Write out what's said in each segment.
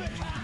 What's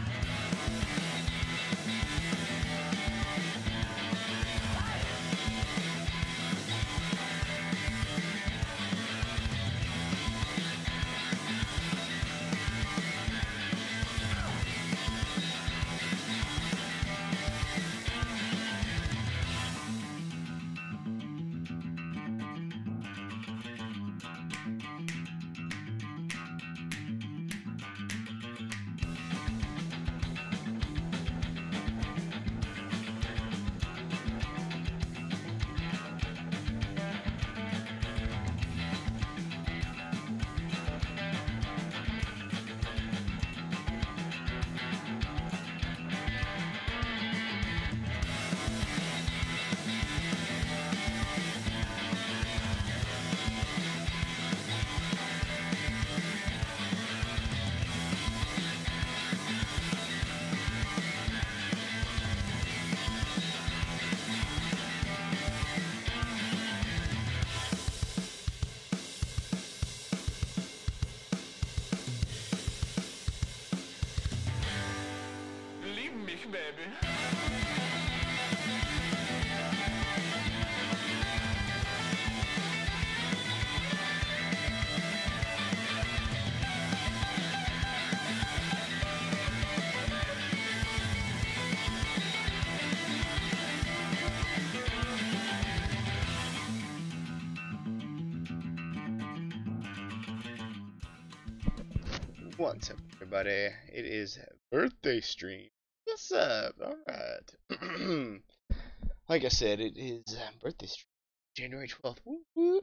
everybody? It is birthday stream. What's up? Alright. like I said, it is uh, birthday stream. January 12th. Woo woo.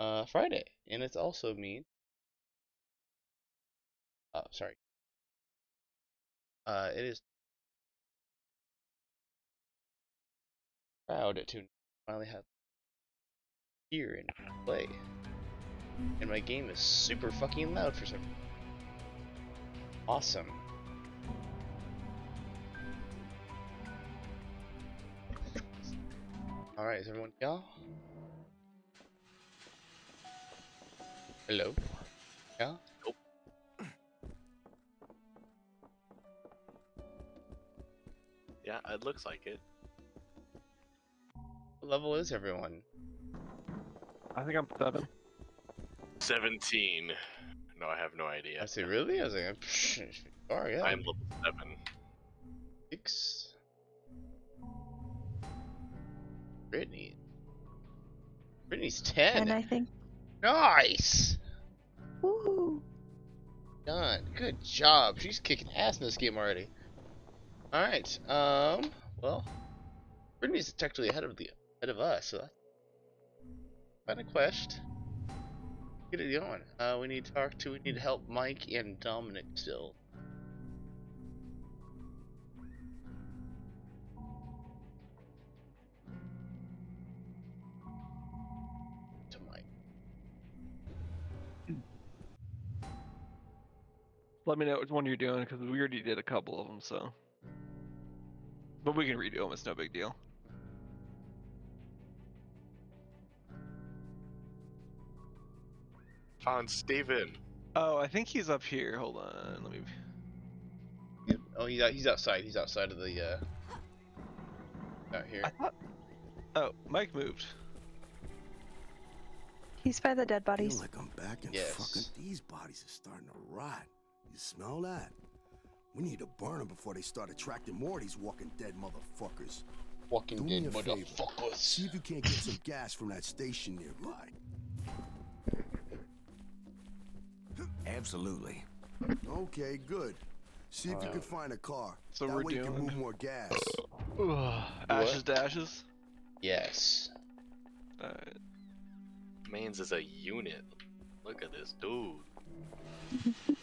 Uh, Friday. And it's also mean. Oh, sorry. Uh, it is proud to finally have here and play. And my game is super fucking loud for some Awesome. Alright, is everyone here? Hello? Yeah? Nope. Yeah, it looks like it. What level is everyone? I think I'm seven. 17. No, I have no idea. I say, really? I was like, psh, oh, yeah. I'm level 7. Six. Brittany. Brittany's 10. And I think, Nice! woo, Done. Good job. She's kicking ass in this game already. Alright, um, well, Brittany's technically ahead of the ahead of us, so that's kind of quest. Get it going. Uh, we need to talk to, we need to help Mike and Dominic still. To Mike. Let me know which one you're doing because we already did a couple of them, so. But we can redo them. It's no big deal. Found Steven. Oh, I think he's up here. Hold on. Let me. Yep. Oh, he's out, he's outside. He's outside of the uh. Out here. I thought. Oh, Mike moved. he's by the dead bodies. Feel bodies. like I'm back in Yes. fucking. These bodies are starting to rot. You smell that? We need to burn them before they start attracting more of these walking dead motherfuckers. Walking Do dead a favor. motherfuckers. See if you can't get some gas from that station nearby. Absolutely. Okay, good. See if you can find a car. So that we're way you can doing- move more gas. ashes to ashes. Yes. Alright. Mans is a unit. Look at this dude.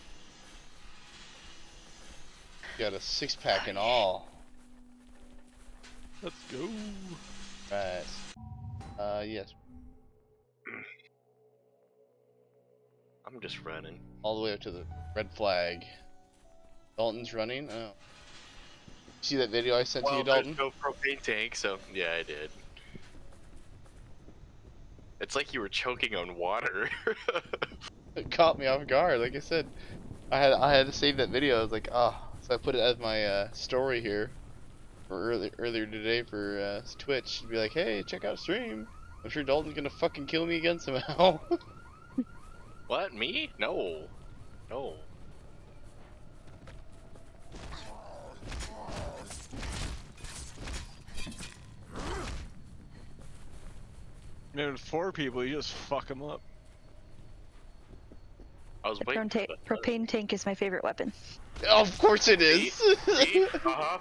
Got a six pack and all. Let's go. Right. Uh, yes. I'm just running. All the way up to the red flag. Dalton's running. Oh. See that video I sent to you, Dalton? no propane tank, so yeah, I did. It's like you were choking on water. It caught me off guard. Like I said, I had I had to save that video. I was like, oh, so I put it as my uh, story here for early, earlier today for uh, Twitch. To be like, hey, check out stream. I'm sure Dalton's gonna fucking kill me again somehow. What? Me? No. No. Man, with four people, you just fuck them up. I was The waiting. propane, for propane tank is my favorite weapon. of course it is. See? Uh-huh.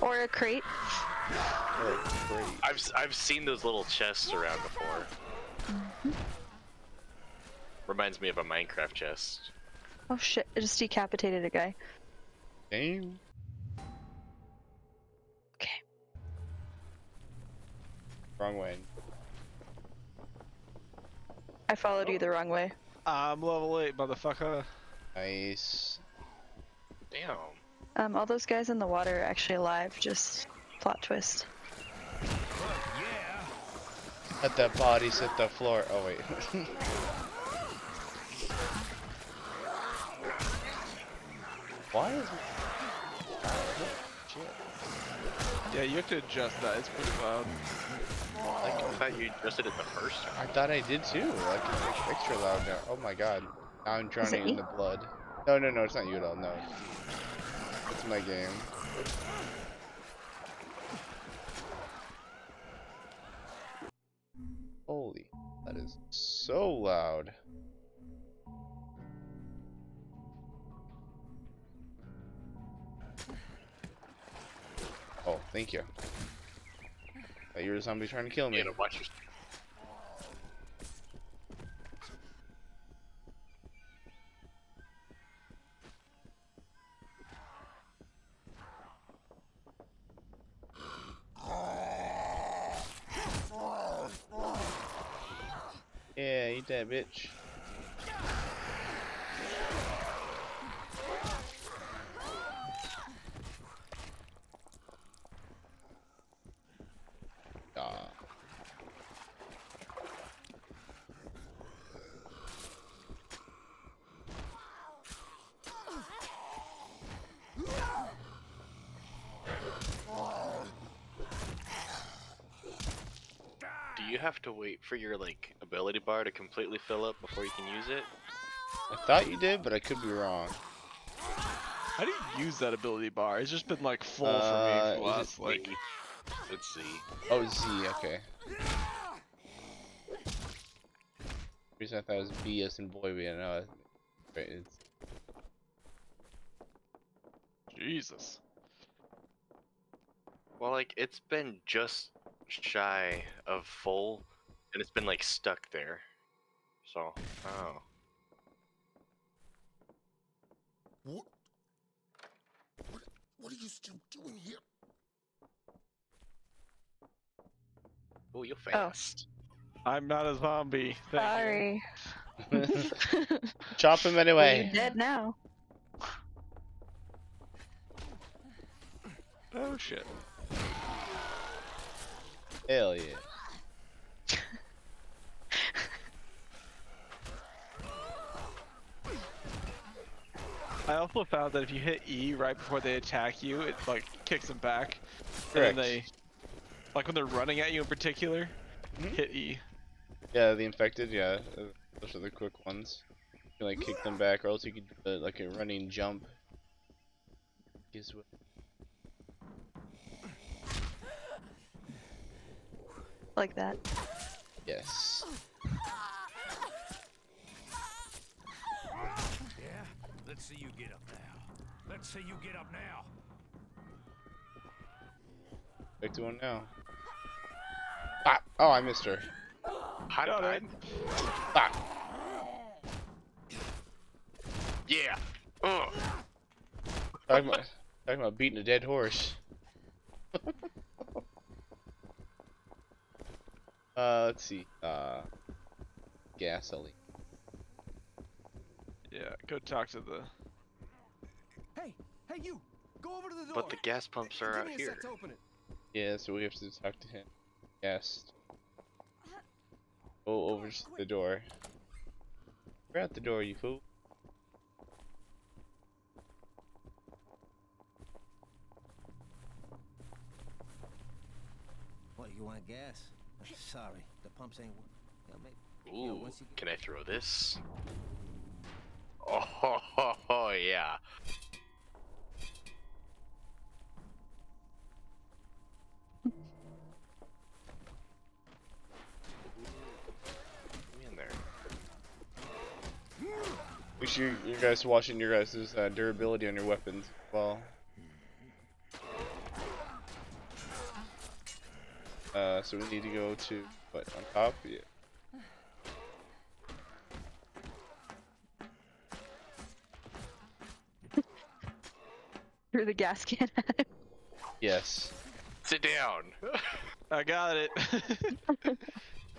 Or a crate. Oh. I've s- I've seen those little chests around before. Reminds me of a Minecraft chest. Oh shit, I just decapitated a guy. Damn. Okay. Wrong way. I followed you the wrong way. I'm level 8, motherfucker. Nice. Damn. Um, all those guys in the water are actually alive, just plot twist. Let that body hit the floor. Oh wait. Why is Shit. Yeah, you have to adjust that. It's pretty loud. Like, I thought you adjusted it the first time. I thought I did too. Like it's extra loud now. Oh my god. Now I'm drowning in the blood. No, no, no, it's not you at all. No. It's my game. Holy, that is so loud. Oh, thank you. Thought you were a zombie trying to kill me. Gotta watch. Yeah, eat that bitch. You have to wait for your like ability bar to completely fill up before you can use it? I thought you did, but I could be wrong. How do you use that ability bar? It's just been like full Uh, for me for the is it last like. Z. It's Z. Oh, Z, okay. reason I thought it was B as in boy, but yeah, no, it- it's Jesus. Well, like it's been just shy of full, and it's been like stuck there. So, oh, What? What, what are you still doing here? oh, you're fast. I'm not a zombie. Thank you. Sorry. chop him Well, anyway. you're dead now. Oh shit. Hell yeah. I also found that if you hit E right before they attack you, it like kicks them back. Correct. And they, like when they're running at you in particular, Mhm. hit E. Yeah, the infected, yeah, those are the quick ones. You can like kick them back, or else you could uh, like a running jump. Guess what? Like that. Yes. Yeah? Let's see you get up now. Let's see you get up now. Back to one now. Ah! Oh, I missed her. Hot Got it. time. Ah! Yeah. Oh, Talking about, talking about beating a dead horse. Uh, let's see. Uh, gasoline. Yeah, go talk to the. Hey, hey, you! Go over to the door. But the gas pumps are out here. Yeah, so we have to talk to him. Yes. Go over to the door. We're at the door, you fool. What, you want gas? Sorry, the pumps ain't working. Yeah, maybe. Ooh, once you get- can I throw this? Oh, ho, ho, ho, yeah. Get in there. Make sure you you guys watching your guys' uh, durability on your weapons. as Well. Uh, so we need to go to what on top? Yeah. Through the gas can. Yes. Sit down. I got it.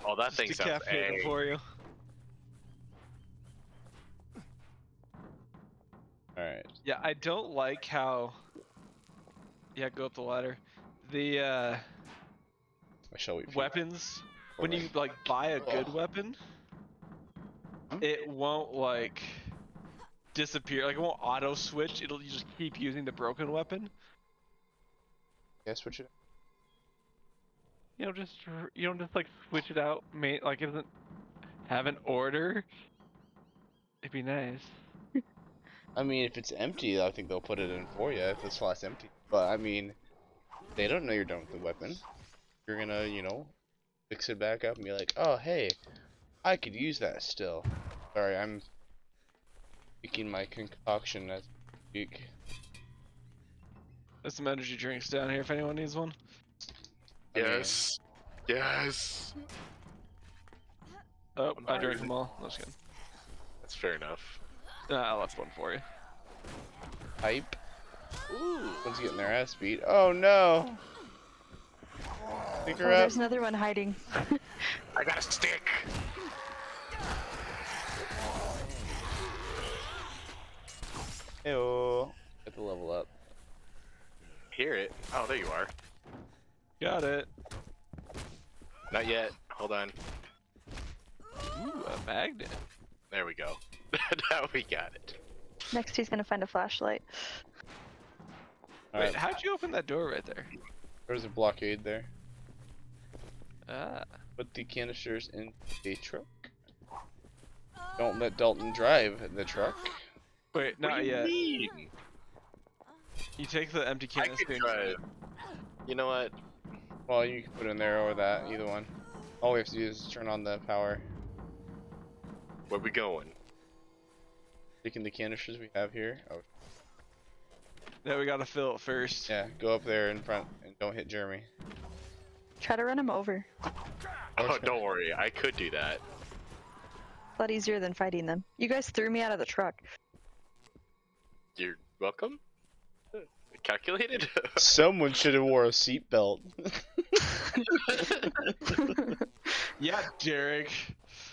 oh, that thing Just sounds decapitated A. for you. All right. Yeah, I don't like how. Yeah, go up the ladder. The uh, I shall wait. for you. weapons when you like buy a good weapon, it won't like disappear. Like it won't auto switch. It'll you just keep using the broken weapon. Yeah, switch it. You know, just you don't just like switch it out. May like it doesn't have an order. It'd be nice. I mean, if it's empty, I think they'll put it in for you if the slot's empty. But I mean, they don't know you're done with the weapon. You're gonna, you know, fix it back up and be like, oh hey, I could use that still. Sorry, I'm making my concoction as we speak. There's some energy drinks down here if anyone needs one. I mean, Yes. Yes. Oh, I'm I drank them all. No, just kidding. That's fair enough. Nah, I left one for you. Hype. Ooh. One's getting their ass beat. Oh no! Pick Oh, up. there's another one hiding. I got a stick. Heyo. Get the level up. Hear it. Oh, there you are. Got it. Not yet. Hold on. Ooh, a magnet. There we go. now we got it. Next, he's gonna find a flashlight. Wait, Alright, how'd you open that door right there? there's a blockade there. Ah. Put the canisters in the truck. Don't let Dalton drive the truck. Wait, What not do you yet. mean? You take the empty I canister. drive. You know what? Well, you can put it in there or that, either one. All we have to do is turn on the power. Where we going? Taking the canisters we have here. Oh, Yeah, we gotta fill it first. yeah. Go up there in front and don't hit Jeremy. Try to run him over. Oh, don't worry. I could do that. A lot easier than fighting them. You guys threw me out of the truck. You're welcome. Calculated? Someone should have wore a seatbelt. Yeah, Derek.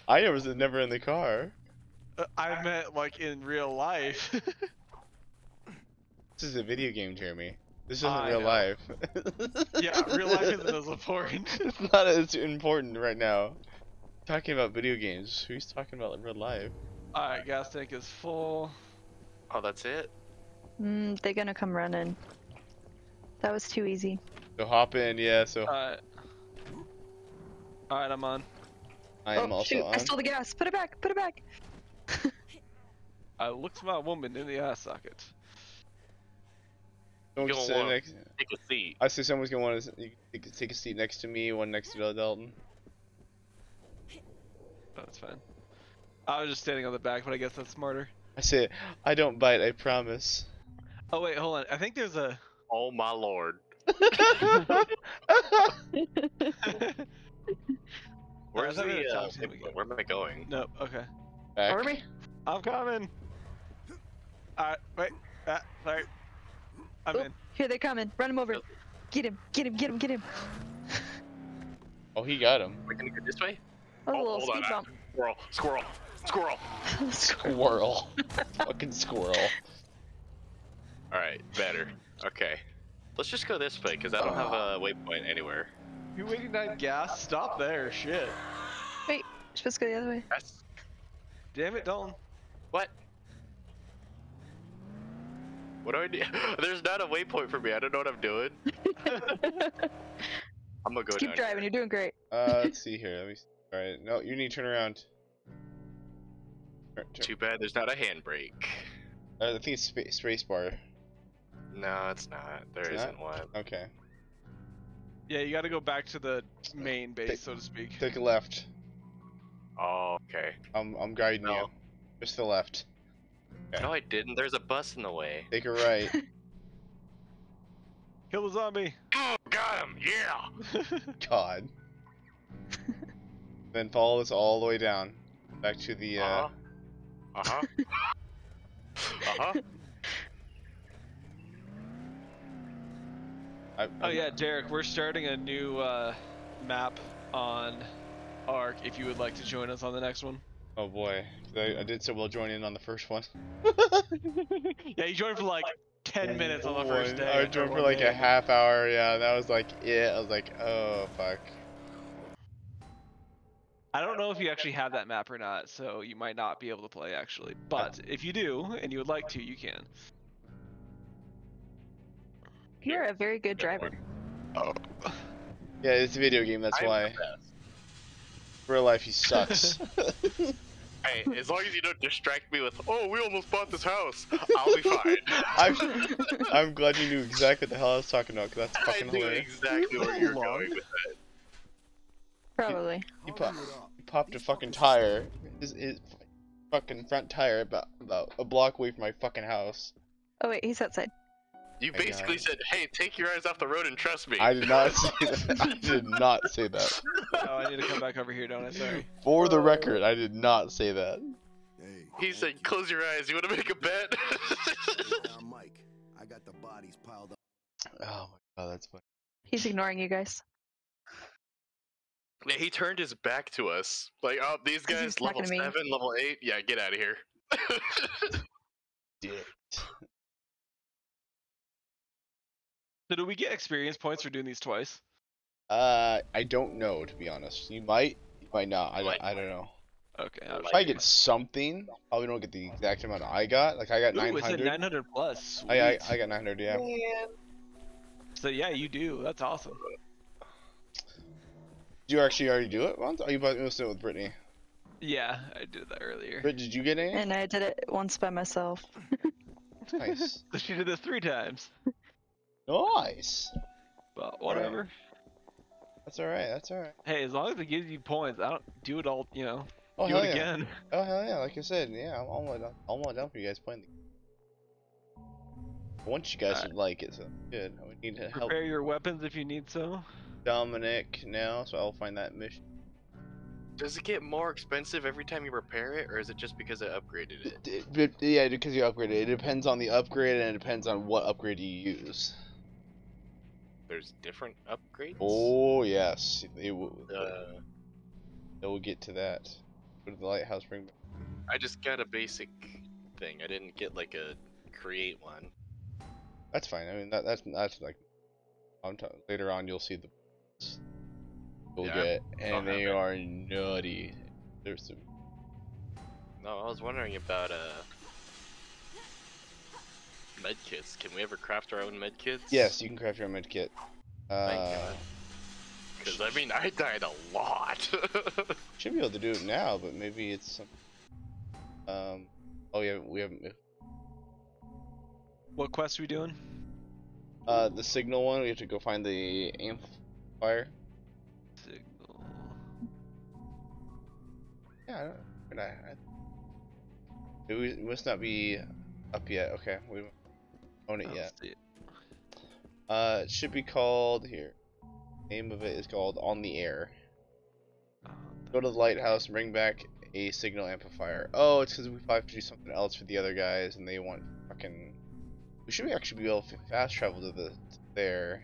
I was never in the car. Uh, I meant like in real life. This is a video game, Jeremy. This isn't I real know. life. yeah, real life isn't as important. it's not as important right now. Talking about video games. Who's talking about real life? Alright, gas tank is full. oh, that's it? Mm, they're gonna come running. That was too easy. So hop in, yeah. So Alright. Alright, I'm on. I am oh also shoot! on. I stole the gas. Put it back. Put it back. I looked my woman in the eye socket. Someone You can don't sit next. Take a seat. I see someone's gonna want to take- take a seat next to me, one next to Dalton. That's fine. I was just standing on the back, but I guess that's smarter. I say, I don't bite, I promise. Oh wait, hold on. I think there's a. Oh my lord. Where's I thought the, uh, where am I going? no, okay. Back. Over me. I'm coming. Alright, wait. Ah, sorry. I'm Oh, in. Here they're coming. Run him over. Get him. Get him. Get him. Get him. Oh, he got him. We're gonna go this way? Oh, a Oh, little hold on, speed bump. Squirrel, squirrel, squirrel. Squirrel. Fucking squirrel. Alright, better. Okay. Let's just go this way, because I don't have a ah. waypoint anywhere. You waiting on gas? Stop there. Shit. Wait. You're supposed to go the other way. That's... Damn it, Dalton. What? What do I do? There's not a waypoint for me. I don't know what I'm doing. I'm gonna go Keep down driving. here. You're doing great. Uh, let's see here. Let me. All right. No, you need to turn around. Turn- turn- Too bad there's not a handbrake. Uh, I think it's spa- space bar. No, it's not. There It's not? isn't one. Okay. Yeah, you got to go back to the main base, so to speak. Take a left. Oh, okay. I'm I'm guiding you. No. Just the left. Okay. No, I didn't. There's a bus in the way. Take a right. Kill the zombie. Oh, got him! Yeah! God. then follow this all the way down. Back to the uh. Uh huh. Uh huh. uh huh. I, Oh yeah, Derek, we're starting a new uh, map on Ark. If you would like to join us on the next one. Oh boy. 'Cause I, I did so well joining in on the first one. Yeah, you joined for like 10 minutes on the first day. I joined for one like a half hour. Yeah, that was like it. I was like, oh fuck. I don't know if you actually have that map or not, so you might not be able to play actually. But if you do and you would like to, you can. You're a very good driver. Oh. Yeah, it's a video game. That's I'm why. best. Real life, he sucks. Hey, as long as you don't distract me with, oh, we almost bought this house, I'll be fine. I'm, I'm glad you knew exactly what the hell I was talking about, because that's fucking I knew hilarious. exactly where you're going with that. Probably. You, pop, you popped a fucking tire. His, his fucking front tire about about a block away from my fucking house. Oh wait, he's outside. You basically said, hey, take your eyes off the road and trust me. I did not say that. I did not say that. Oh, I need to come back over here, don't I? Sorry. For the oh. record, I did not say that. Hey. He said, close your eyes. You want to make a bet? Now, uh, Mike, I got the bodies piled up. Oh my god, that's funny. He's ignoring you guys. Yeah, he turned his back to us. Like, oh, these guys, level 7, level 8, yeah, get out of here. Dick. So do we get experience points for doing these twice? Uh, I don't know to be honest. You might, you might not. I don't, Might. I don't know. Okay. I If I get something, probably don't get the exact amount I got. Like I got Ooh, it said 900. 900 plus. I, I, I got 900. Yeah. So yeah, you do. That's awesome. Did you actually already do it once? Are you about to do it with Brittany? Yeah, I did that earlier. But did you get any? And I did it once by myself. Nice. So she did this three times. Nice. But whatever. That's all right. That's all right. Hey, as long as it gives you points, I don't do it all. You know, Oh do hell it yeah. again. Oh hell yeah! Like I said, yeah, I'm all down, I'm all down for you guys playing. The... I want you guys Alright. to like it, so good. We need to help Prepare your weapons if you need so. Dominic now, so I'll find that mission. Does it get more expensive every time you repair it, or is it just because I upgraded it? D- but- yeah, because you upgraded it. It depends on the upgrade, and it depends on what upgrade you use. There's different upgrades? Oh yes, they will. Uh, will get to that. Go to the lighthouse. Bring. I just got a basic thing. I didn't get like a create one. That's fine. I mean, that that's that's like. I'm t- later on, you'll see the. You'll Yeah, get, and they it. are nutty. There's some. No, I was wondering about uh med kits. Can we ever craft our own med kits? Yes, you can craft your own med kit. Thank Uh, God. Because I mean, I died a lot. should be able to do it now, but maybe it's some. Um. Oh yeah, we haven't... What quest are we doing? uh the signal one. We have to go find the amplifier. Signal. Yeah, I don't. But I, I, it must not be up yet. Okay, we don't own it I yet. it. Uh, it should be called here. Name of it is called On the Air. Uh, Go to the lighthouse and bring back a signal amplifier. Oh, it's because we have to do something else for the other guys, and they want fucking. We should actually be able to fast travel to the to there.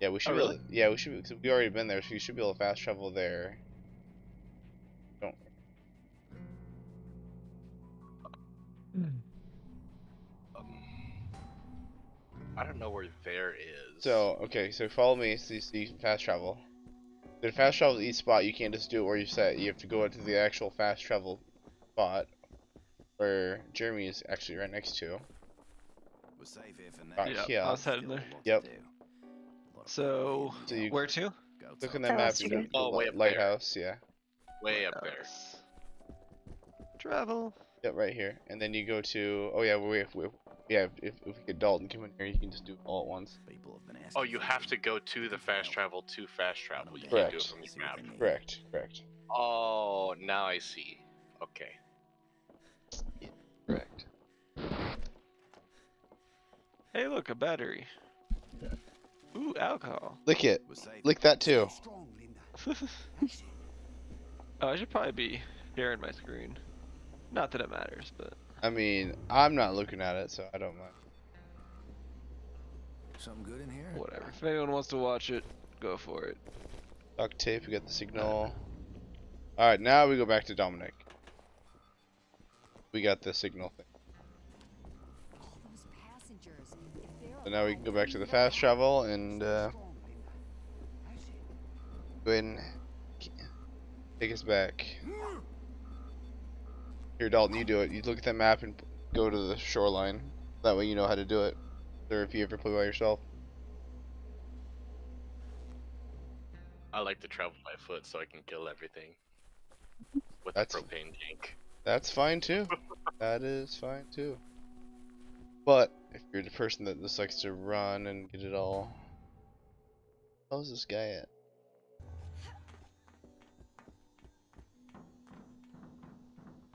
Yeah, we should. Oh, be able really? yeah, we should. be- Cause we already been there, so you should be able to fast travel there. I don't know where there is. So okay, so follow me so you see fast travel. The fast travel to each spot, you can't just do it where you set. You have to go into the actual fast travel spot where Jeremy is actually right next to. We're safe here for now. Right Yeah. I was heading there. Yep. So So you where to? Go look in that map. You you go can- to oh, the Oh, way li- up there. lighthouse. Yeah. Way up there. Travel. Yeah, right here. And then you go to. Oh yeah, we, we, yeah. If, if we get Dalton come in here, you can just do it all at once. People have been asking Oh, you have to go to the fast travel to fast travel. You can't do it Correct. from the map. Correct. Correct. Oh, now I see. Okay. Correct. Hey, look, a battery. Ooh, alcohol. Lick it. Lick that too. Oh, I should probably be sharing my screen. Not that it matters, but I mean, I'm not looking at it, so I don't mind. Something good in here? whatever. If anyone wants to watch it, go for it. Duct tape. We got the signal. All right, now we go back to Dominic. We got the signal thing. All those passengers. If they're So now we can go back to the fast travel and uh, Strong, Linda. That's it. go ahead and take us back. Here, Dalton, you do it. You look at the map and go to the shoreline. That way you know how to do it. Or if you ever play by yourself. I like to travel by foot so I can kill everything with That's- the propane tank. That's fine too. that is fine too. But if you're the person that just likes to run and get it all, how's this guy at?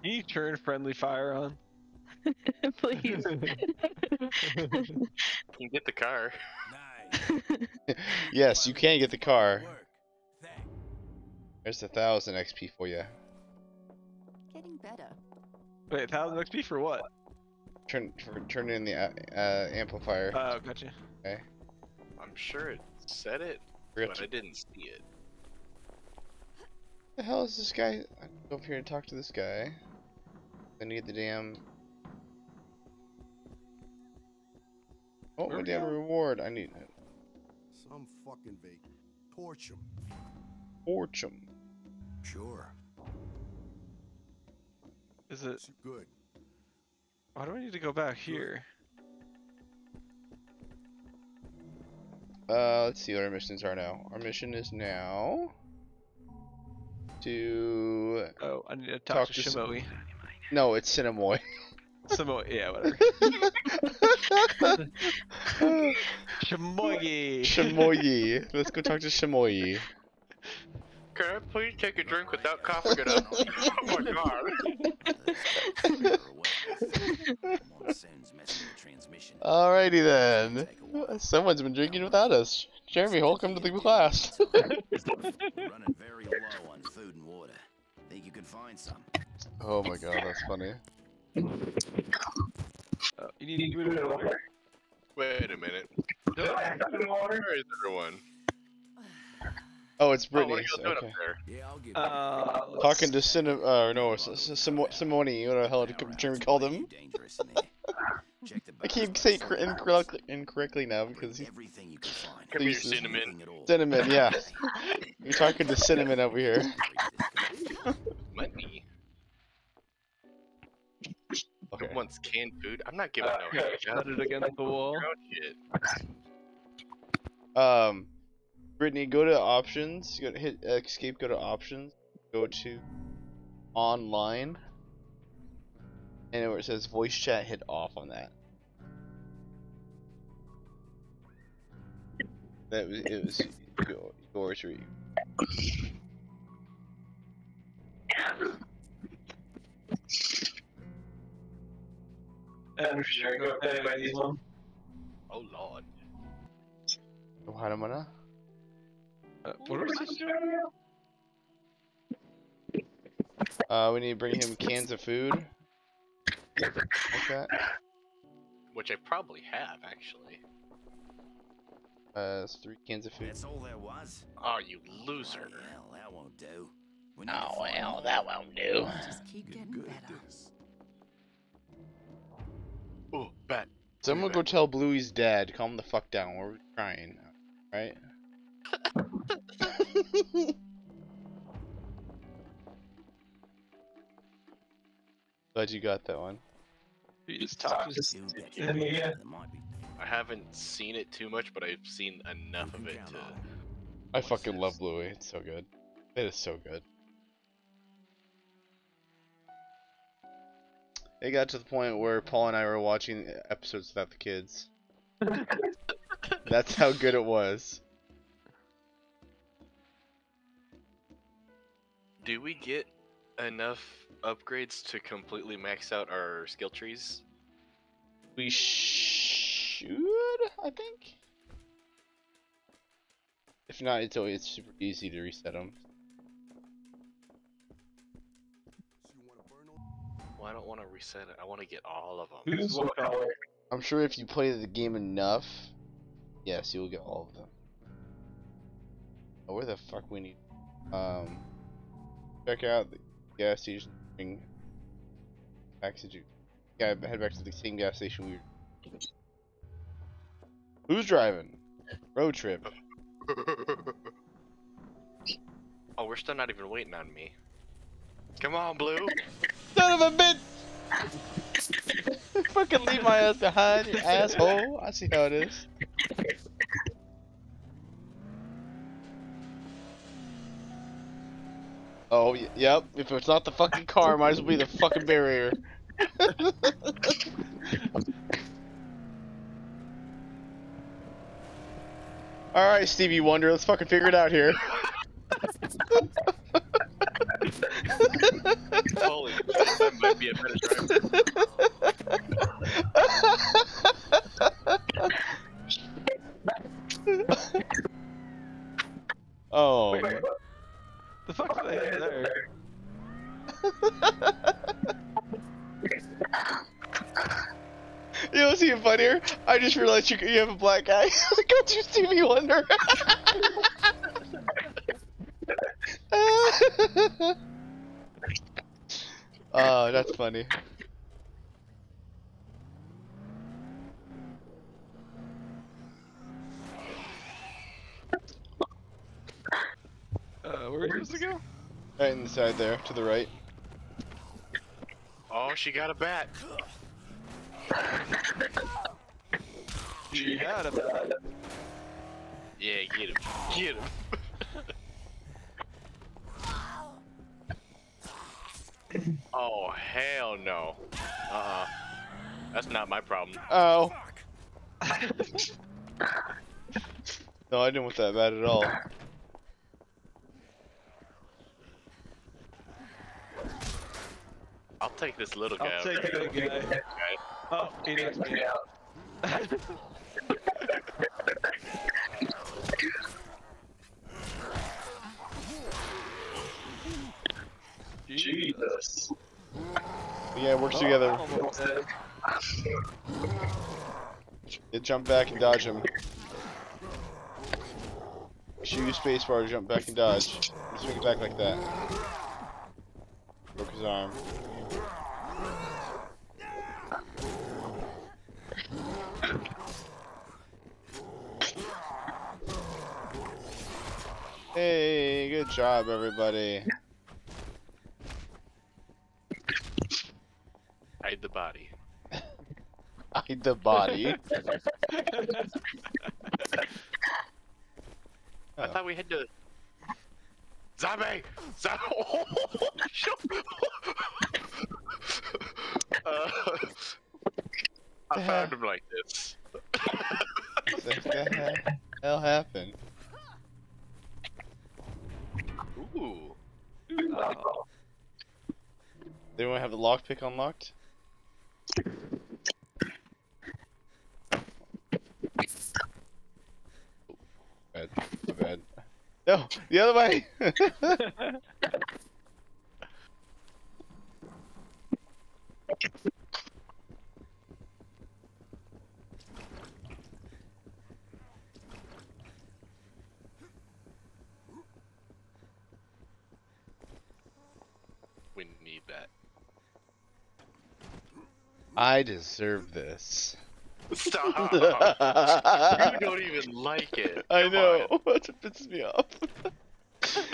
Can you turn friendly fire on? Please. You can get the car. Nice. yes, you can get the car. There's a thousand XP for you. Getting better. Wait, thousand XP for what? Turn for turn in the uh, uh, amplifier. Oh, gotcha. Okay. I'm sure it said it, Forgot but I didn't see it. the hell is this guy? I can go up here and talk to this guy. Then need the damn. Oh, Where my we damn go? reward. I need it. Some fucking vague. Torch 'em. fortune. Sure. Is it? It's good. Why do I need to go back here? Uh, let's see what our missions are now. Our mission is now to Oh, I need to talk, Talk to to some- Shimoi. No, it's Sinamoi. Shimoi, yeah, whatever. Shimogi. Shimoyi. Let's go talk to Shimoyi. Can I please take a drink without coughing it up? oh my god. Monsoon's messing with transmission. Alrighty then. Take a while. Someone's been drinking without us. Jeremy, welcome to the class. Running very low on food and water. Think you can find some? Oh my god, that's funny. Oh, you need to give me a water. Wait a minute. Where is everyone? Oh, it's Oh, Brittany. you doing okay. up there? Yeah, I'll give Uh, Talking to Cine, uh, no, S- S- Simo- Simone, what the hell did Jeremy call them? Dangerous in here. Check the I keep saying cor- barrels. incorrectly, incorrectly now because he's Everything you can find. Come here, Please. cinnamon. Anything at all. Cinnamon, yeah. You're talking to Cinnamon over here. Okay. Who wants canned food? I'm not giving no shit. Shut it against the wall. Your own shit. Um, Brittany, go to options. Go to hit escape. Go to options. Go to online. And where it says voice chat, hit off on that. That was it was your- yours. Where you, And sure, go ahead by these one. Oh lord. oh, how am Uh, what are we supposed to do? Uh, we need to bring him cans of food. Like that. Which I probably have actually. Uh, it's three cans of food. That's all there was. Oh, you loser. Oh, hell, that won't do. We need Oh well, that won't do. Just keep getting better. at this. Oh, bet. Someone go tell Bluey's dad, calm the fuck down. We're trying, right? Glad you got that one. You just talk to You betcha. Yeah. There might be I haven't seen it too much, but I've seen enough of it to. I fucking love Bluey. It's so good. It is so good. It got to the point where Paul and I were watching episodes without the kids. That's how good it was. Do we get enough upgrades to completely max out our skill trees? We should, I think. If not, it's always super easy to reset them. I don't want to reset it. I want to get all of them. Who's what color? I'm sure if you play the game enough, yes, you'll get all of them. Oh, where the fuck we need? Um, check out the gas station. thing. Back to you. Yeah, head back to the same gas station we. were. Who's driving? Road trip. oh, we're still not even waiting on me. Come on, Blue. Son of a bitch! Fucking leave my ass behind, you asshole. I see how it is. Oh, yep. If it's not the fucking car, might as well be the fucking barrier. Alright, Stevie Wonder, let's fucking figure it out here. Holy shit, that might be a better driver. oh. The fuck are they there? You know what's even funnier? I just realized you, you have a black guy. Go to Stevie Wonder. oh, that's funny. Uh, where you to go? Right inside there, to the right. Oh, she got a bat. She had a bat. Yeah, get him. Get him. oh, hell no. Uh-uh. That's not my problem. Oh. no, I didn't want that bad at all. I'll take this little guy. I'll take here. the guy. Okay. Oh, he knocked me out. Jesus. Yeah, it works together. Almost dead. Yeah, jump back and dodge him. Shoot use spacebar to jump back and dodge. Just make it back like that. Broke his arm. Hey, good job, everybody. Hide the body. Hide the body. I thought we had to. Zombie! Zombie! uh, I found him like this. What the hell happened? Ooh. Oh. They want to have the lockpick unlocked? Bad. Bad. No, the other way. We need that. I deserve this. Stop! I you don't even like it. Come know. on. That's what pisses me off.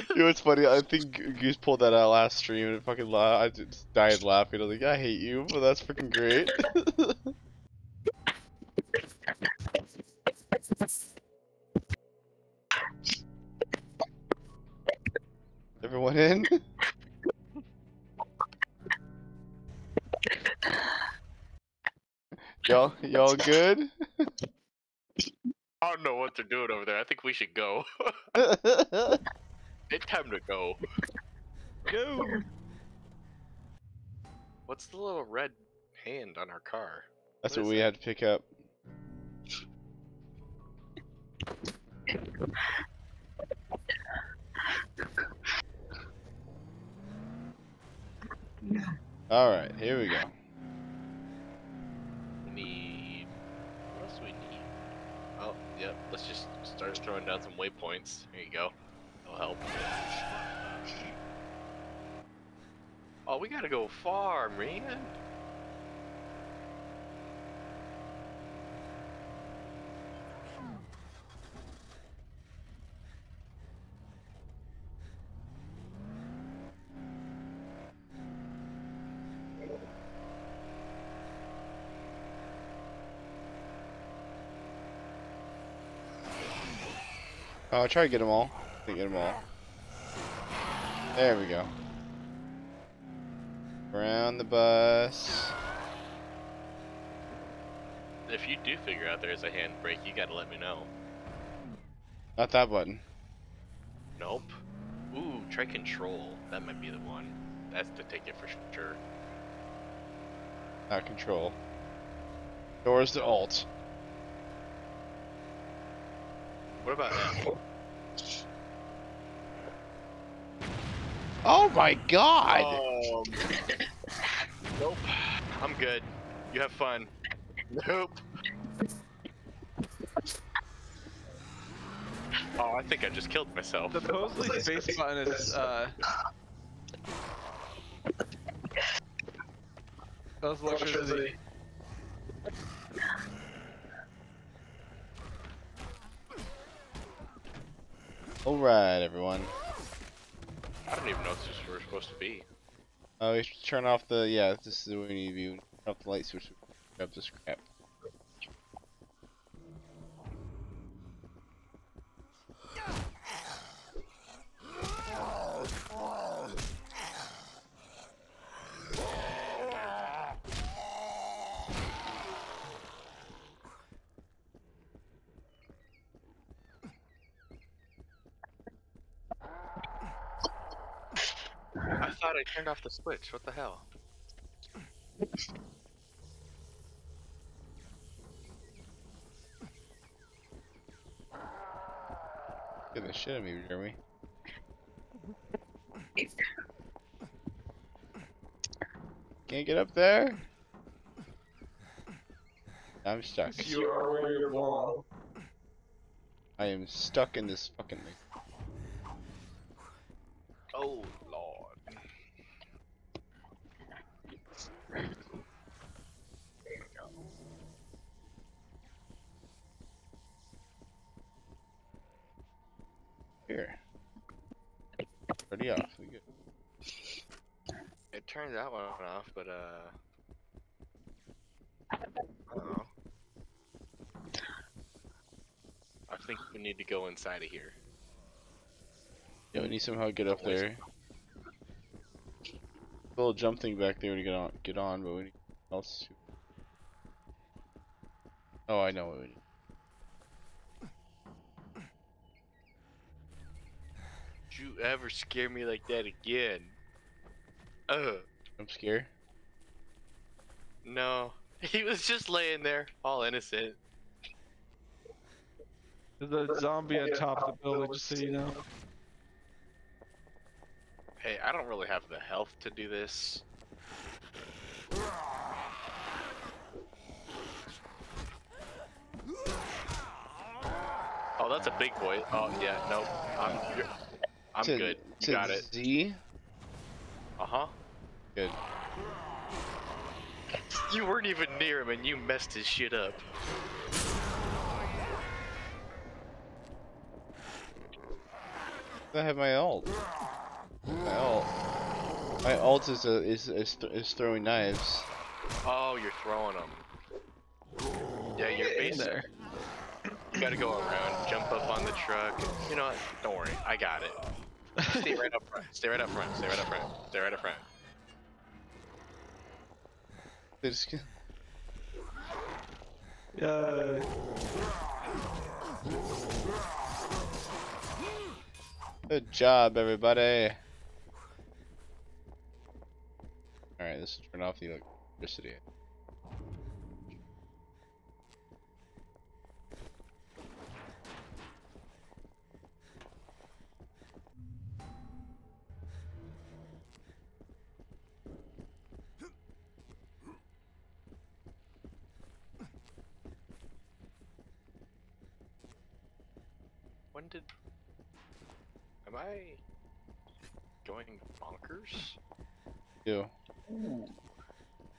you know what's funny? I think Goose pulled that out last stream and it fucking la- I just died laughing. I was like, I hate you, but that's freaking great. Everyone in? Y'all, y'all good? I don't know what they're doing over there. I think we should go. it's time to go. Go. What's the little red hand on our car? That's What what is we that? had to pick up. Alright, here we go. Need. What else do we need? Oh, yep. Let's just start throwing down some waypoints. Here you go. That'll help. Oh, we gotta go far, man. Oh, I'll try to get them all. Can't get them all. There we go. Around the bus. If you do figure out there's a handbrake, you gotta let me know. Not that button. Nope. Ooh, try control. That might be the one. That's the ticket for sure. Not control. Doors to alt. What about F? Oh my god! Um, nope. I'm good. You have fun. Nope. Oh, I think I just killed myself. Supposedly space button is uh. That was electricity. Alright, everyone. I don't even know if this is where we're supposed to be. Oh, we should turn off the. Yeah, this is where we need to be. Turn off the light switch. Grab the scrap. Thought I turned off the switch. What the hell? Get the shit out of me, Jeremy. Can't get up there? I'm stuck. You are where you belong. I am stuck in this fucking thing. Oh lord. Here. Already off. We good. It turned that one off, but uh. I don't know. I think we need to go inside of here. Yeah, we need somehow get up there. A Little jump thing back there to get on, get on, but we need else. Oh, I know what we need. Don't you ever scare me like that again? Uh, Jump scare. no. He was just laying there, all innocent. There's a zombie on top of the building, just so you know. Hey, I don't really have the health to do this. Oh, that's a big boy. Oh, yeah, nope. I'm, you're- I'm To- good. You to got it. Z. Uh huh. Good. You weren't even near him and you messed his shit up. I have my ult. My ult. My ult is a, is is th is throwing knives. Oh, you're throwing them. Yeah, you're In basically. there. You gotta go around, jump up on the truck. You know what? Don't worry, I got it. Stay right up front. Stay right up front. Stay right up front. Stay right up front. They just get- Yeah. Uh. Good job, everybody. Alright, this will turn off the electricity. When did? Am I going bonkers? Do.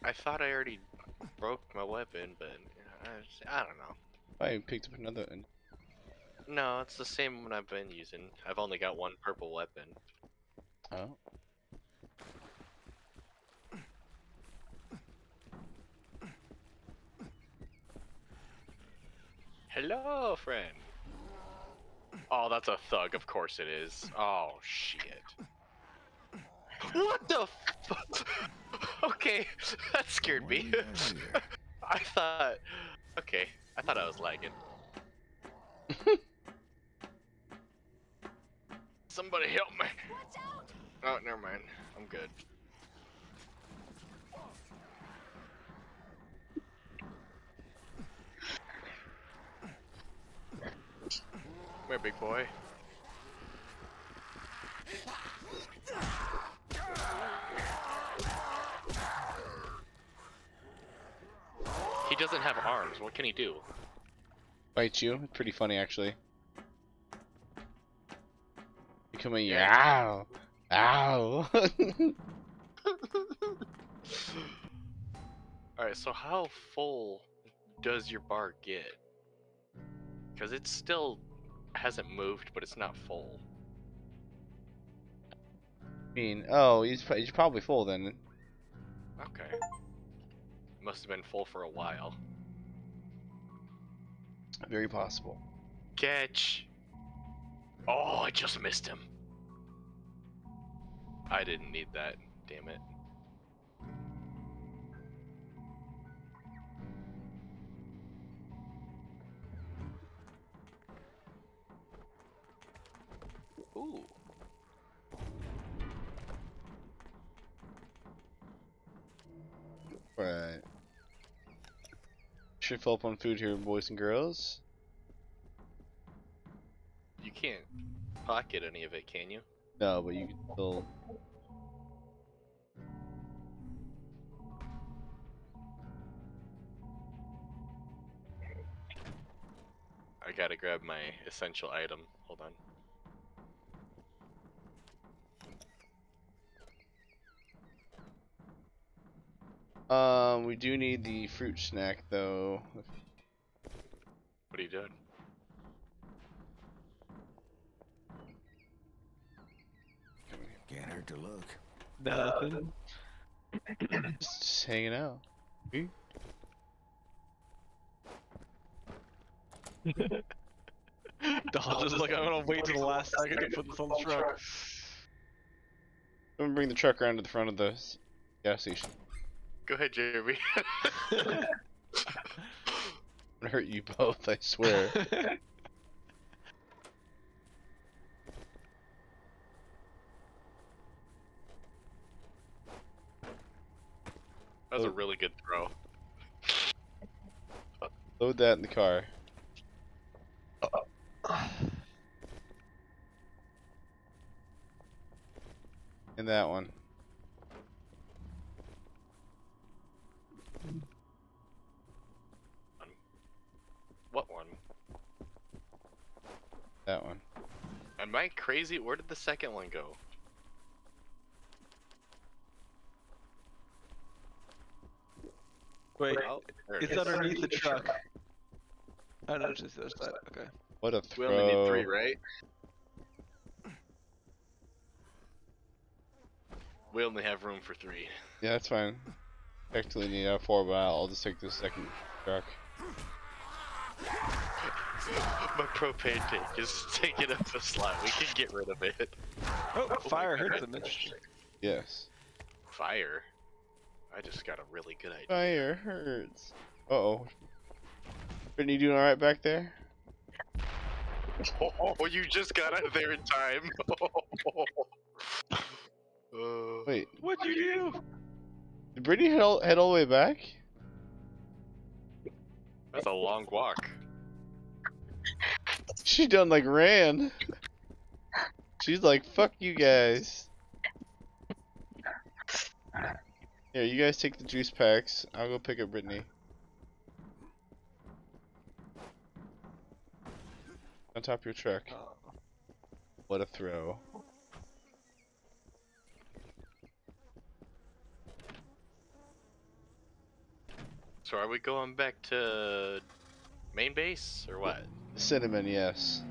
I thought I already broke my weapon, but uh, I, I don't know. I picked up another one. No, it's the same one I've been using. I've only got one purple weapon. Oh. Hello, friend. Oh, that's a thug. Of course it is. Oh shit. What the? F- okay, that scared me. I thought. Okay, I thought I was lagging. Somebody help me. Watch out! Oh, never mind. I'm good. Here, big boy. He doesn't have arms. What can he do? Bite you. Pretty funny, actually. You come in, Yeah. ow, ow. Alright, so how full does your bar get? Because it's still hasn't moved, but it's not full. I mean, oh, he's, he's probably full then. Okay. Must have been full for a while. Very possible. Catch! Oh, I just missed him. I didn't need that, damn it. Ooh. Right. Should fill up on food here, boys and girls. You can't pocket any of it, can you? No, but you can still. I gotta grab my essential item. Hold on. Um, we do need the fruit snack though. What are you doing? Can't hurt to look. Nothing. Just, just hanging out. Dodge is like, I'm gonna wait till the last second to put this on the truck. I'm gonna bring the truck around to the front of the s- gas station. Go ahead, Jeremy. I'm gonna hurt you both, I swear. That was a really good throw. Load that in the car. And that one. What one? That one. Am I crazy? Where did the second one go? Wait, Oh, there it it's underneath the truck. Oh no, it's just the other side. Okay. What a throw. We only need three, right? We only have room for three. Yeah, that's fine. Actually need uh, four, but I'll just take the second truck. My propane tank is taking up a slot. We can get rid of it. Oh, fire hurts them. Interesting. Yes. Fire. I just got a really good idea. Fire hurts. Uh oh. Brittany, doing alright back there? Oh, you just got out of there in time. Uh, Wait, What'd you do? did Brittany head all, head all the way back? That's a long walk. She done like ran. She's like, fuck you guys. Here, you guys take the juice packs. I'll go pick up Brittany. On top of your truck. Uh, what a throw. So are we going back to main base or what? Cinnamon, yes.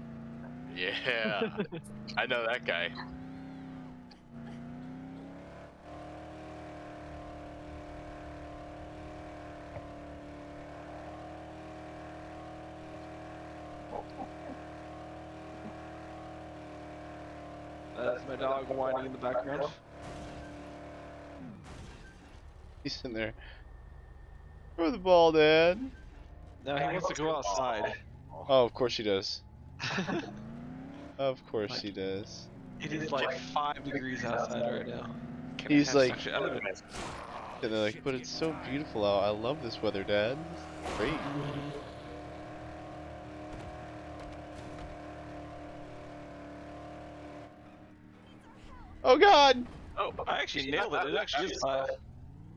Yeah, I know that guy. Uh, That's my dog whining in the background. He's in there. Throw the ball, Dad. No, he wants to go outside. Oh, of course he does. Of course he does. It is like five degrees outside right now. Can He's like- some Actually, I don't even- And they're like, but it's so beautiful out. I love this weather, Dad. It's great. Oh God! Oh, I actually nailed it. It actually is five.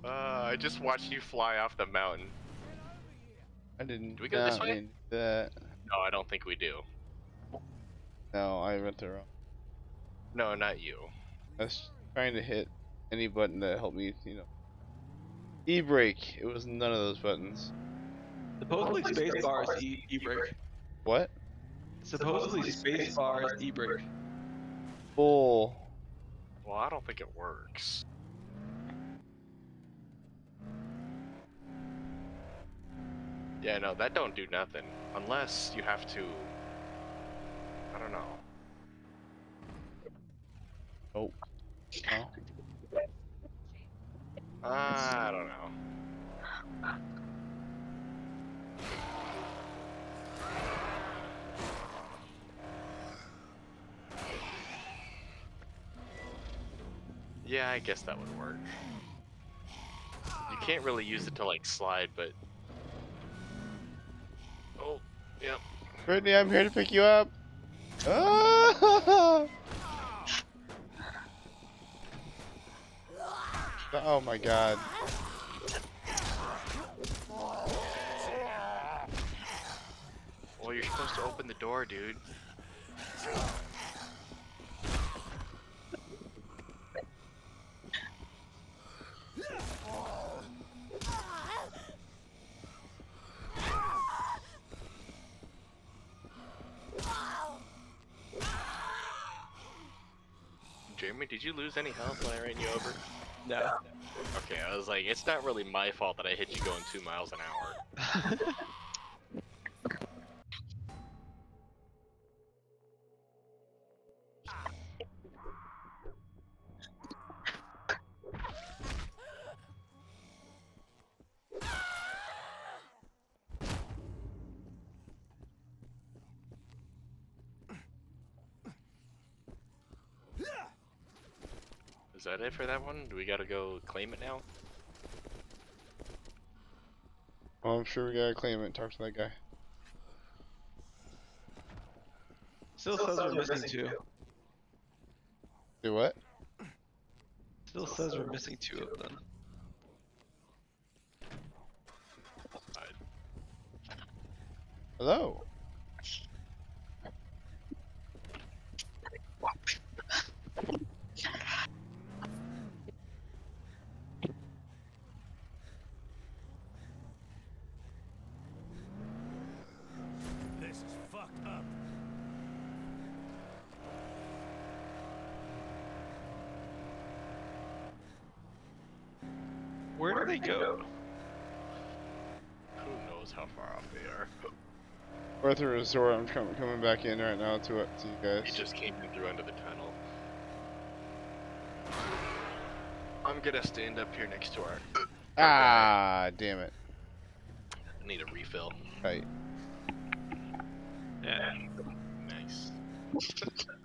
Uh, I just watched you fly off the mountain. I didn't. Do we go this not way? mean That. No, I don't think we do. No, I went the wrong. No, not you. I was trying to hit any button that helped me, you know. E-brake. It was none of those buttons. Supposedly space bar is e e brake. What? Supposedly space bar is e brake. Bull. Well, I don't think it works. Yeah, no, that don't do nothing. Unless you have to... I don't know. Oh. Oh. I don't know. Yeah, I guess that would work. You can't really use it to like slide, but oh, yep. Brittany, I'm here to pick you up. Ah! Oh my god. Well, you're supposed to open the door, dude. Jeremy, did you lose any health when I ran you over? No. Okay, I was like, it's not really my fault that I hit you going two miles an hour. that it for that one? Do we gotta go claim it now? Oh, I'm sure we gotta claim it and talk to that guy. Still says we're missing two. Do what? Still says we're missing two of them. Hello. This is fucked up. Where do they go? Who knows how far off they are? We're at the resort. I'm coming coming back in right now to it to you guys. He just came in through under the tunnel. I'm gonna stand up here next to our. ah, damn it. I need a refill. Right. Yeah. Nice.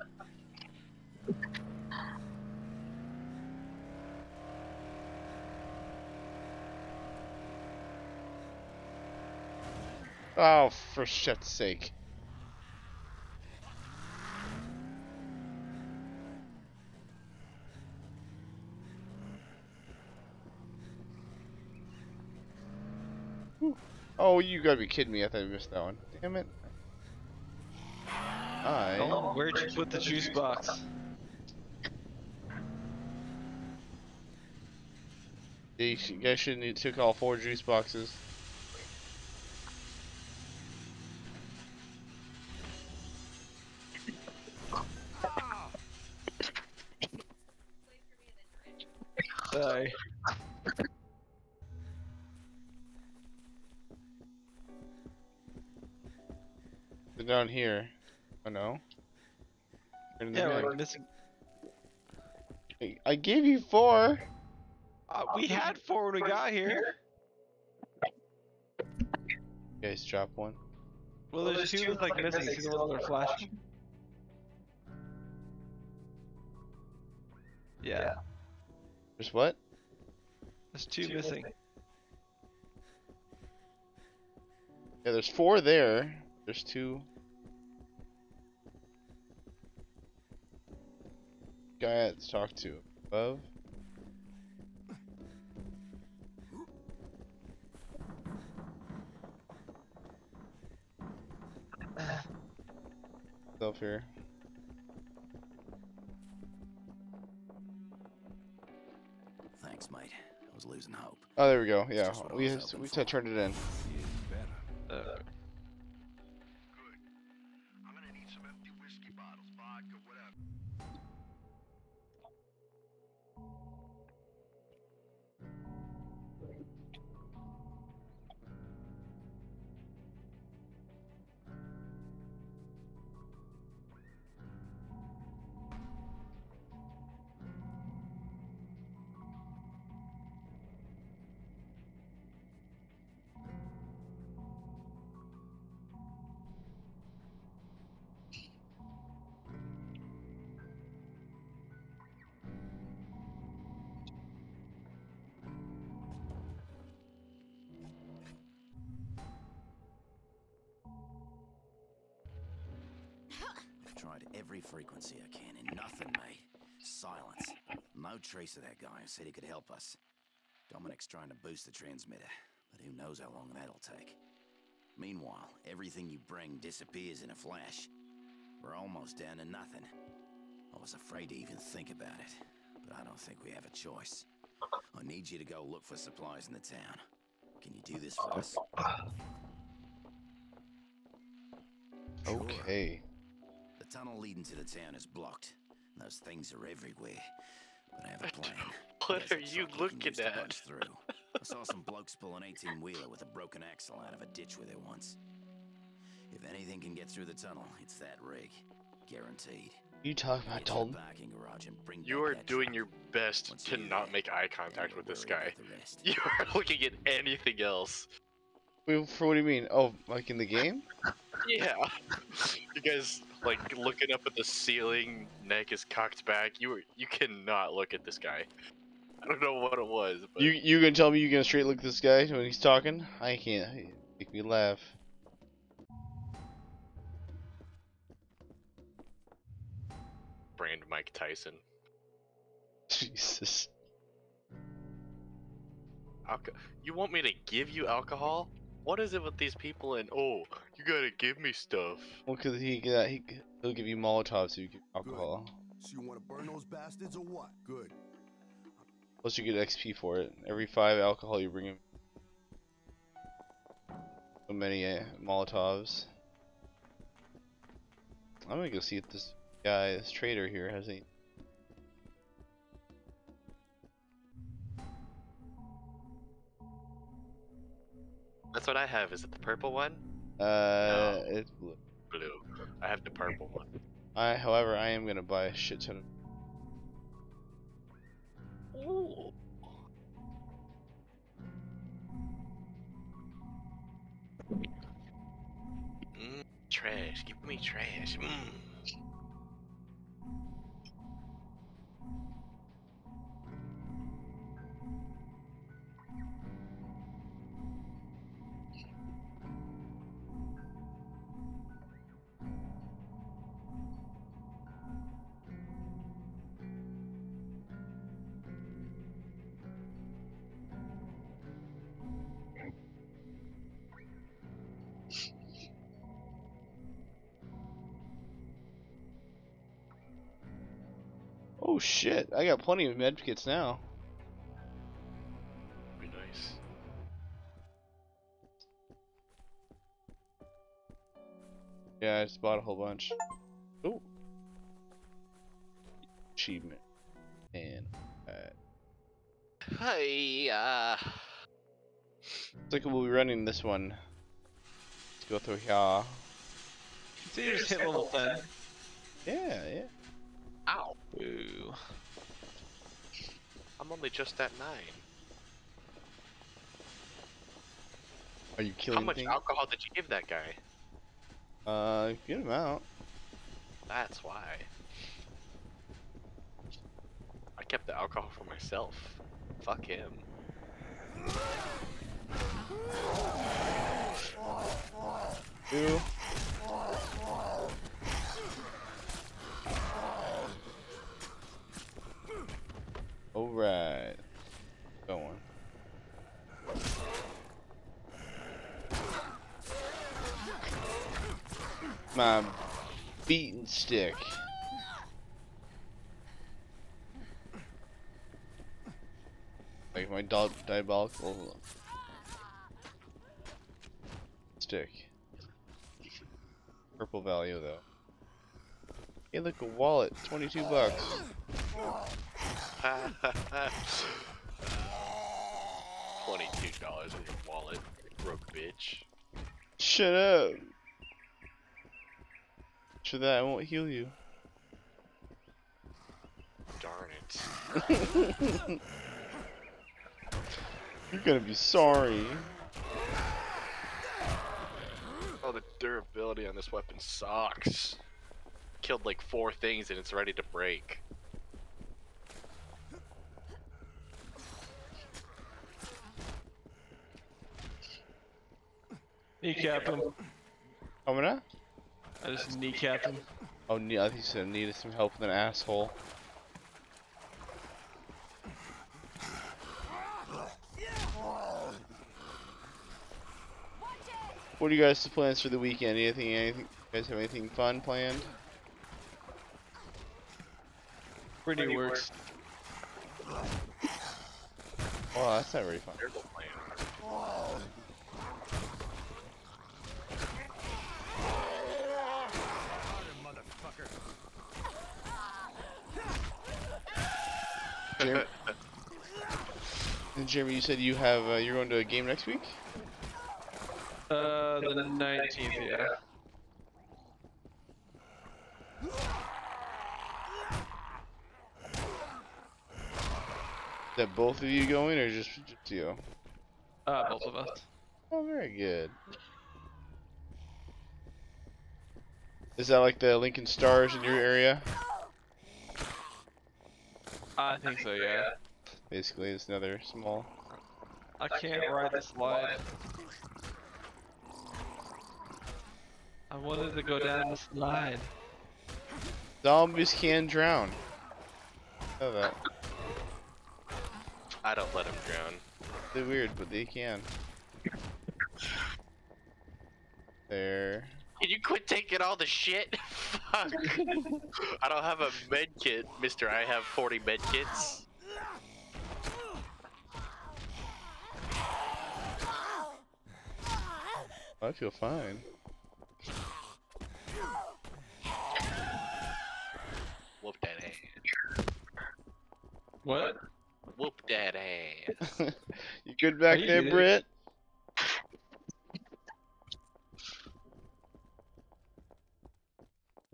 Oh, for shit's sake. Oh, you gotta be kidding me. I thought I missed that one. Damn it. I. Oh, where'd you put the juice box? You sh- you guys shouldn't have took all four juice boxes. We had four when we got here. You guys drop one. Well, there's two that's like missing. See the ones that are flashing? Yeah, There's what? there's two missing. Yeah, there's four there. There's two. Guy to talk to above. Up here. Thanks, mate. I was losing hope. Oh, there we go. Yeah, Just we was have, hoping we turned it in. Uh, every frequency I can and nothing, mate. Silence. No trace of that guy who said he could help us. Dominic's trying to boost the transmitter, but who knows how long that'll take. Meanwhile, everything you bring disappears in a flash. We're almost down to nothing. I was afraid to even think about it, but I don't think we have a choice. I need you to go look for supplies in the town. Can you do this for us? Okay. The tunnel leading to the town is blocked. Those things are everywhere. But I have a plan. What are you truck we can looking at? through. I saw some blokes pull an 18 wheeler with a broken axle out of a ditch with it once. If anything can get through the tunnel, it's that rig. Guaranteed. You talk about Get Dalton. garage and bring You are doing truck. your best Once to not there, make eye contact with this guy. about the rest. You are looking at anything else. Wait, for what do you mean? Oh, like in the game? Yeah. you guys like looking up at the ceiling, neck is cocked back. You were you cannot look at this guy. I don't know what it was, but You you gonna tell me you gonna straight look at this guy when he's talking? I can't. Make me laugh. brand Mike Tyson. Jesus. Alco- you want me to give you alcohol? What is it with these people and oh, you gotta give me stuff. Well, cause he got he he'll give you Molotovs so you get alcohol. So you wanna burn those bastards or what? Good. Plus you get XP for it. Every five alcohol you bring him. So many uh, Molotovs. I'm gonna go see if this guy, this trader here, has any. That's what I have. Is it the purple one? Uh, it's blue. Blue. I have the purple one. I, however, I am gonna buy a shit ton of. Mm, trash. Give me trash. Mm. Shit! I got plenty of med kits now. Be nice. Yeah, I just bought a whole bunch. Oh. Achievement. And uh, Hi. Uh, looks like we'll be running this one. Let's go through here. So you just hit level 10. Yeah, yeah. Ow. Ooh. I'm only just at nine. Are you killing How much things? alcohol did you give that guy? Uh, good amount. That's why. I kept the alcohol for myself. Fuck him. Two. Alright. Going. My beaten stick. Like my di diabolical stick. Purple value though. Hey look a wallet, 22 bucks. Twenty-two dollars in your wallet, you broke bitch. Shut up. For that I won't heal you. Darn it. You're gonna be sorry. Oh, the durability on this weapon sucks. Killed like four things and it's ready to break. Kneecap him. I'm gonna? I just kneecap him. Oh, ne- I think you said needed some help with an asshole. What are you guys' plans for the weekend? Anything? Anything? You guys have anything fun planned? Pretty works. Oh, that's not very fun. There's a plan. Motherfucker. Jeremy, and Jeremy, you said you have uh, you're going to a game next week. Uh, the 19th, yeah. That both of you going, or just, just you? Uh, both of us. Oh, very good. Is that like the Lincoln Stars in your area? I think so, yeah. Basically, it's another small. I can't ride the slide. I wanted to go down the slide. Zombies can drown. Know that. I don't let him drown. They're weird, but they can. There. Can you quit taking all the shit? Fuck. I don't have a med kit, mister. I have 40 med kits. I feel fine. Whoop that ass. What? Whoop that ass. you good back you there, good?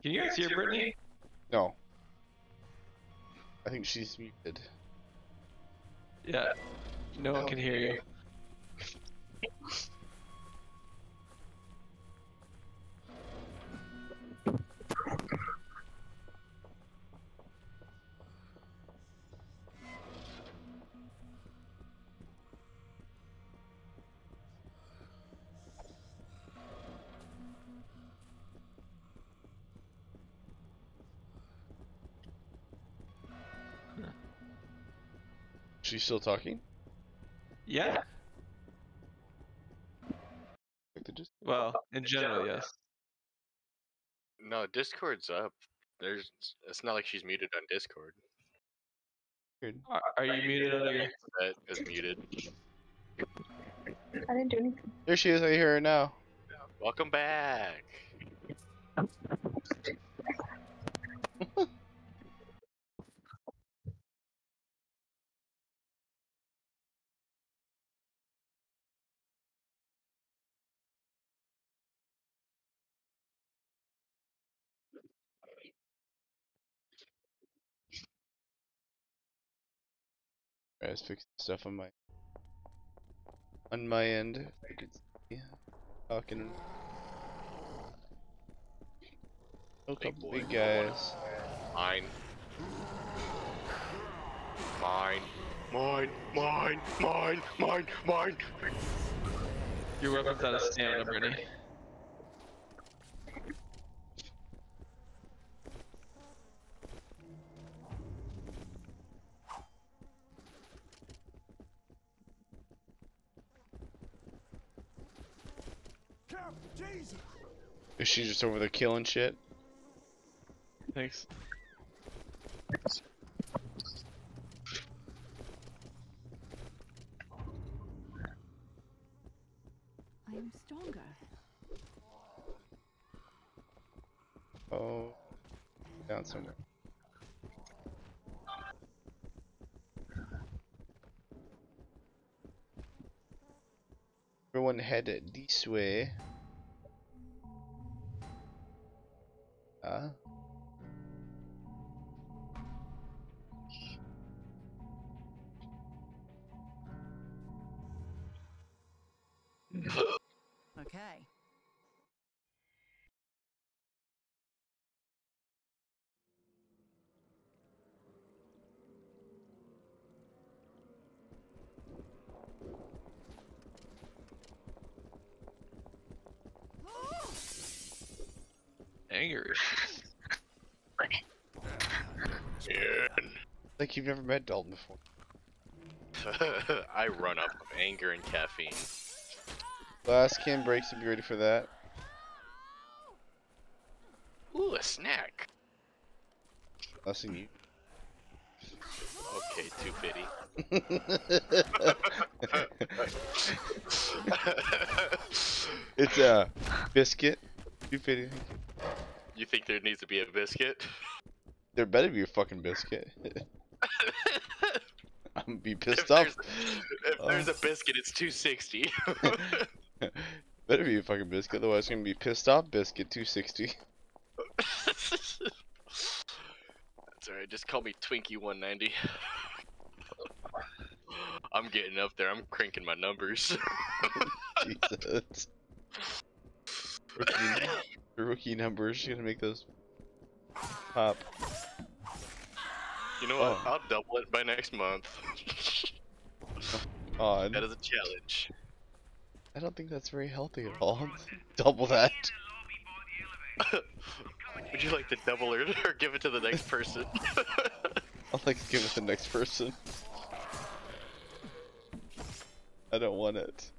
Can you guys hear Brittany? No. I think she's muted. Yeah, no one oh, can hear you. She's still talking? Yeah. Like they just Well, oh, in general, yes. No, Discord's up. There's. It's not like she's muted on Discord. weird. Are, are you muted on your? That is muted. I didn't do anything. There she is, I hear her now. Welcome back. I was fixing stuff on my on my end. I could see talking. A Big couple boy. big guys. Mine. Mine. Mine. Mine. Mine. Mine. Mine. Your weapon's out of stamina, Brittany. Is she just over there killing shit? Thanks. I am stronger. Oh, down somewhere. Everyone head this way. You've never met Dalton before. I run up with anger and caffeine. Last can breaks if you're ready for that. Ooh, a snack. Less than you. Okay, 250. it's a biscuit. You fitting? you think there needs to be a biscuit? There better be a fucking biscuit. I'm gonna be If pissed off. there's, if there's a oh. biscuit, it's 260. better be a fucking biscuit, otherwise I'm gonna be pissed off. Biscuit 260. That's alright, just call me Twinkie190. I'm getting up there, I'm cranking my numbers. Jesus. Rookie, rookie numbers gonna make those pop. You know what? Oh. I'll double it by next month. Odd. Oh, that is a challenge. I don't think that's very healthy at all. Double that. Would you like to double it or give it to the next person? I'll like to give it to the next person. I don't want it.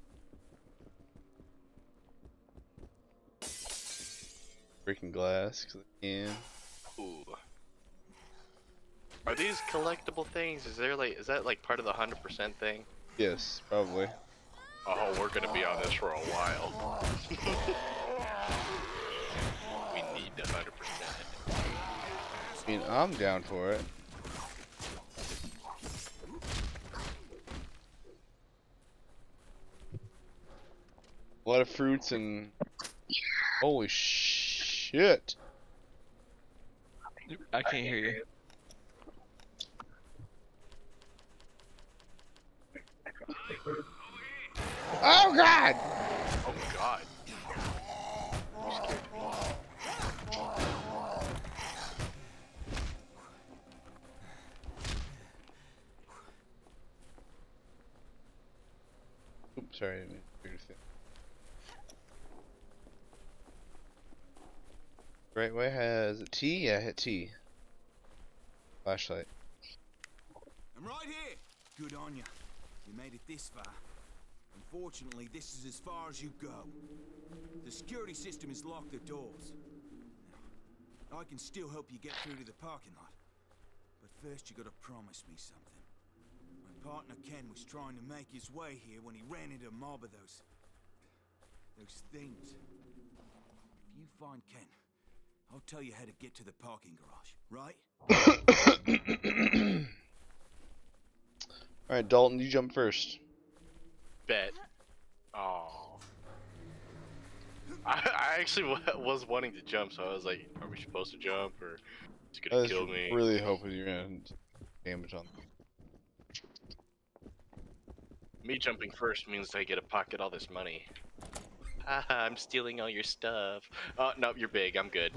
Breaking glass, cause I can. Ooh. Are these collectible things? Is there like, is that like part of the 100% thing? Yes, probably. Oh, we're gonna be on this for a while. we need the 100%. I mean, I'm down for it. A lot of fruits and holy shit! I can't hear you. Oh god! Oh god. You scared me. Oops, sorry. I didn't mean to do anything. Right way has a T? Yeah, hit T. Flashlight. I'm right here. Good on you. You made it this far. Unfortunately, this is as far as you go. The security system has locked the doors. Now, I can still help you get through to the parking lot. But first, you gotta promise me something. My partner Ken was trying to make his way here when he ran into a mob of those... those things. If you find Ken, I'll tell you how to get to the parking garage, right? Alright, Dalton, you jump first. Bet. Oh. I, I actually was wanting to jump, so I was like, are we supposed to jump or is it gonna kill me? really hoping you're gonna damage on. Me jumping first means I get to pocket all this money. Haha, I'm stealing all your stuff. Uh, oh, no, you're big. I'm good.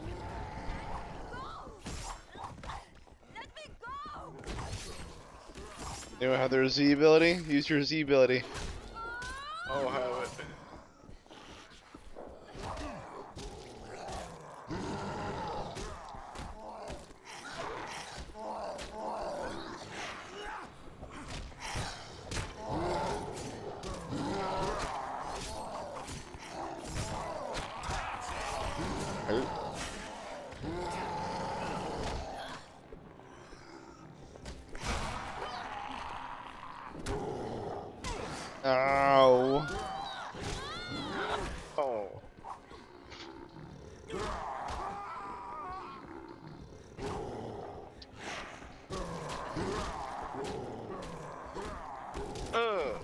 Anyone have their Z ability? Use your Z ability. Oh, how it. Hurt. Ow. Oh. Uh.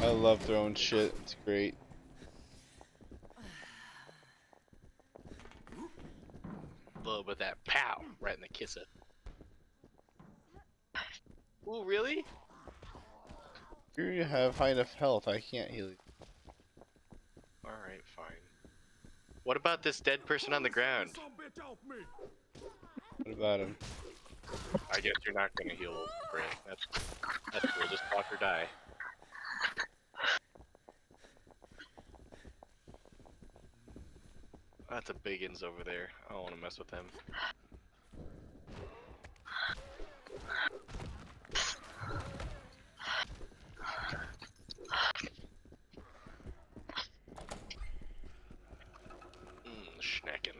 I shit. It's great. Bit of that pow right in the kisser. Ooh, really? You have high enough health. I can't heal you. Alright, fine. What about this dead person on the ground? What about him? I guess you're not gonna heal Brent. That's that's cool. Just watch or die. That's a biggins over there. I don't want to mess with him. Mm, schnecking.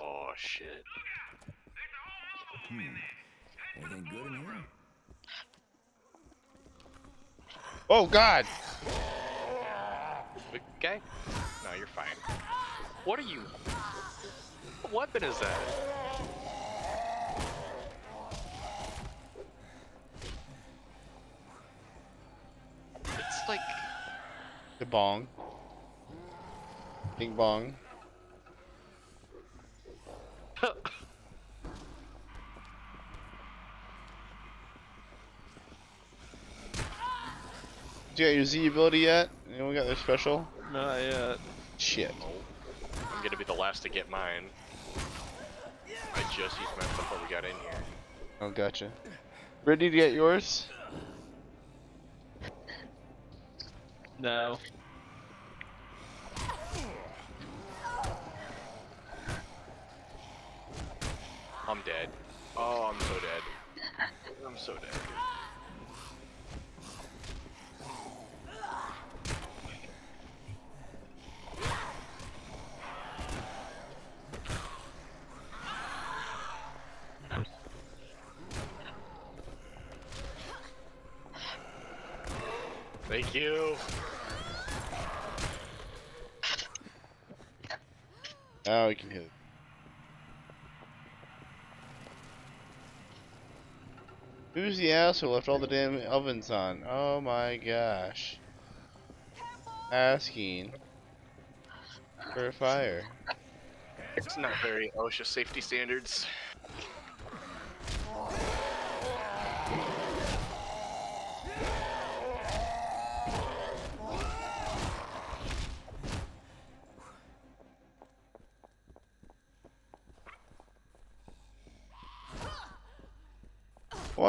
Oh shit. Hmm. Anything good in here? Oh God! Big guy? No, you're fine. What are you? What weapon is that? It's like The bong. Bing bong. Do you got your Z ability yet? Anyone got their special? Not yet. Shit. I'm gonna be the last to get mine. I just used mine before we got in here. Oh, gotcha. Ready to get yours? No. I'm dead. Oh, I'm so dead. I'm so dead. you. Oh, we can hit it. Who's the asshole left all the damn ovens on? Oh my gosh. Asking for a fire. It's not very OSHA safety standards.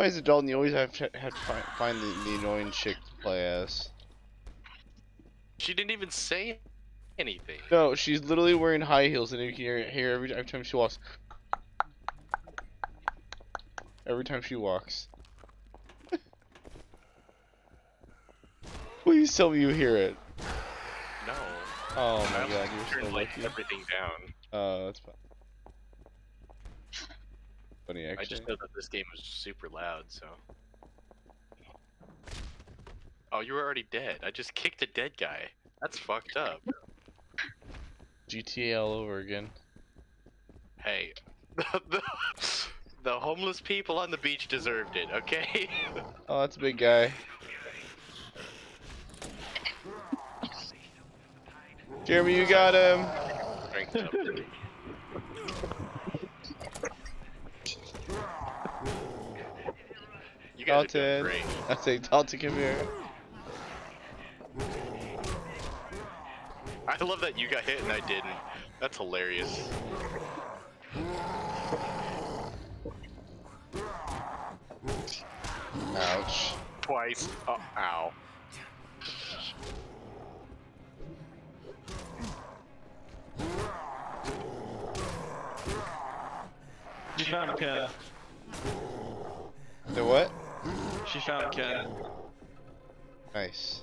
Is it Dalton you always have to, have to find, find the, the annoying chick to play as? She didn't even say anything. No, she's literally wearing high heels and you can hear, hear every, every time she walks. Every time she walks. Please tell me you hear it. No. Oh my god, you're so like lucky. everything down. Oh, that's fine. Funny I just know that this game is super loud, so. Oh, you were already dead. I just kicked a dead guy. That's fucked up. GTA all over again. Hey, the, the, the homeless people on the beach deserved it, okay? Oh, that's a big guy. Jeremy, you got him. Strength up. You guys are doing great. I say, Dalton, come here. I love that you got hit and I didn't. That's hilarious. Ouch. Twice. Oh, ow. You found Ken. The what? She found Ken. Nice.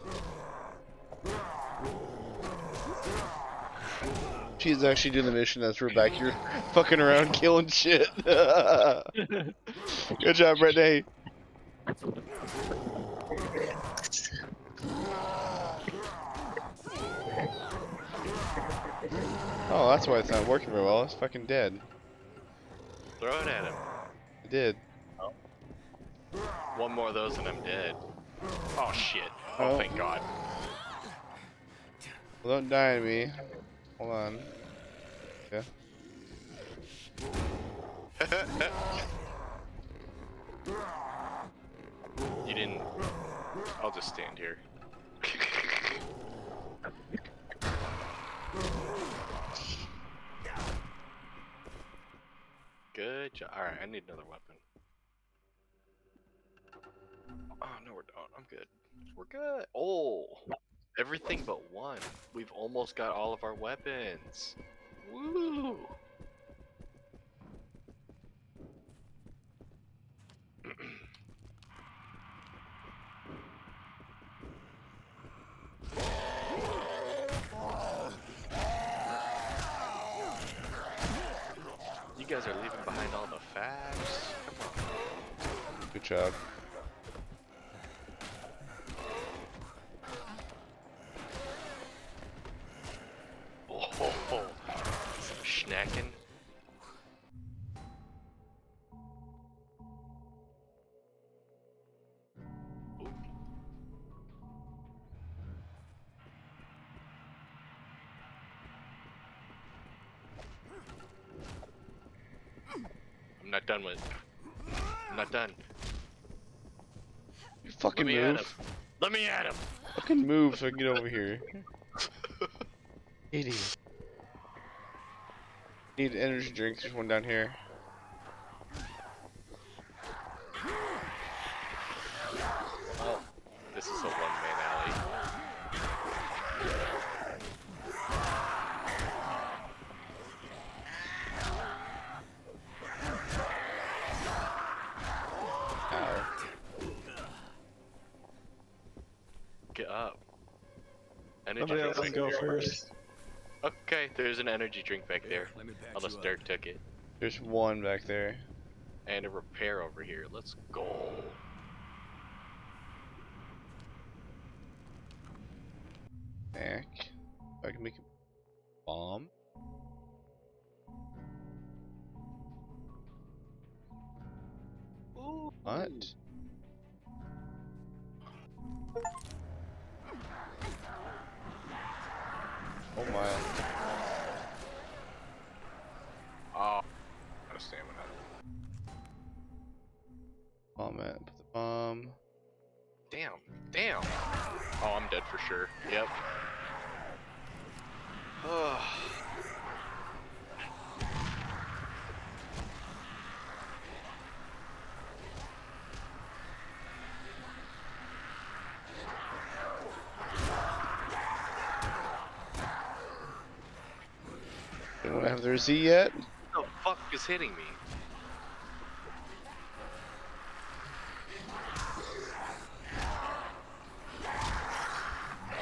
She's actually doing the mission that's we're back here fucking around killing shit. Good job, Brittany. Oh, that's why it's not working very well. It's fucking dead. Throw it at him. It did. Oh. One more of those and I'm dead. Oh shit. Oh, Oh. thank god. Well, don't die on me. Hold on. Yeah. you didn't. I'll just stand here. Good job. Alright, I need another weapon. Oh, no, we're don't. I'm good. We're good. Oh, everything but one. We've almost got all of our weapons. Woo! You guys are leaving behind all the facts. Good job. Done with. I'm not done. You fucking Let me at him. move. Let me at him. Fucking move so I can get over here. Idiot. Need energy drink. There's one down here. Oh, this is a one-man alley. Ow. Get up. Energy Somebody else drink can go back there. first. Okay, there's an energy drink back there. Let me patch Unless you up. Dirk took it. There's one back there. And a repair over here. Let's go. Don't have their Z yet. What the fuck is hitting me?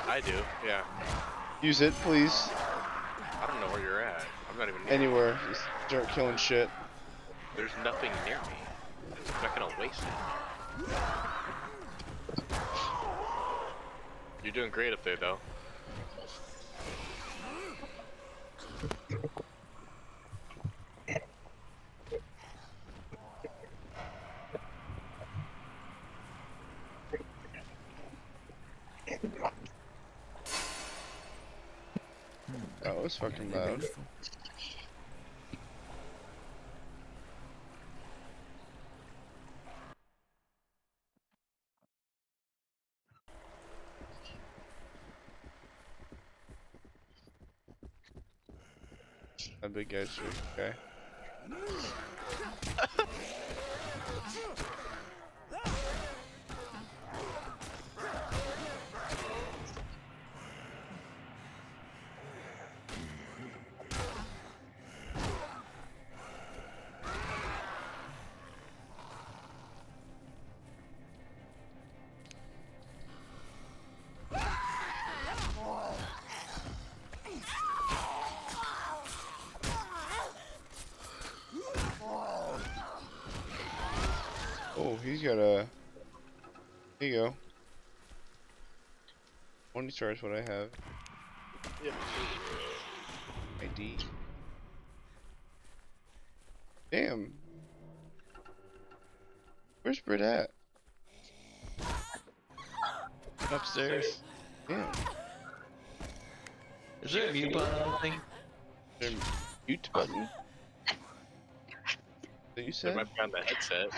I do, yeah. Use it, please. I don't know where you're at. I'm not even near Anywhere. Just start killing shit. There's nothing near me. I'm not gonna waste it. You're doing great up there, though. Was fucking loud. That big guy's. Okay. Here you go. Twenty stars. What I have. Yeah. ID. Damn. Where's Britt at? Upstairs. Damn. Is there a mute button on the thing? Is there a mute button? That you There said? might be on the headset.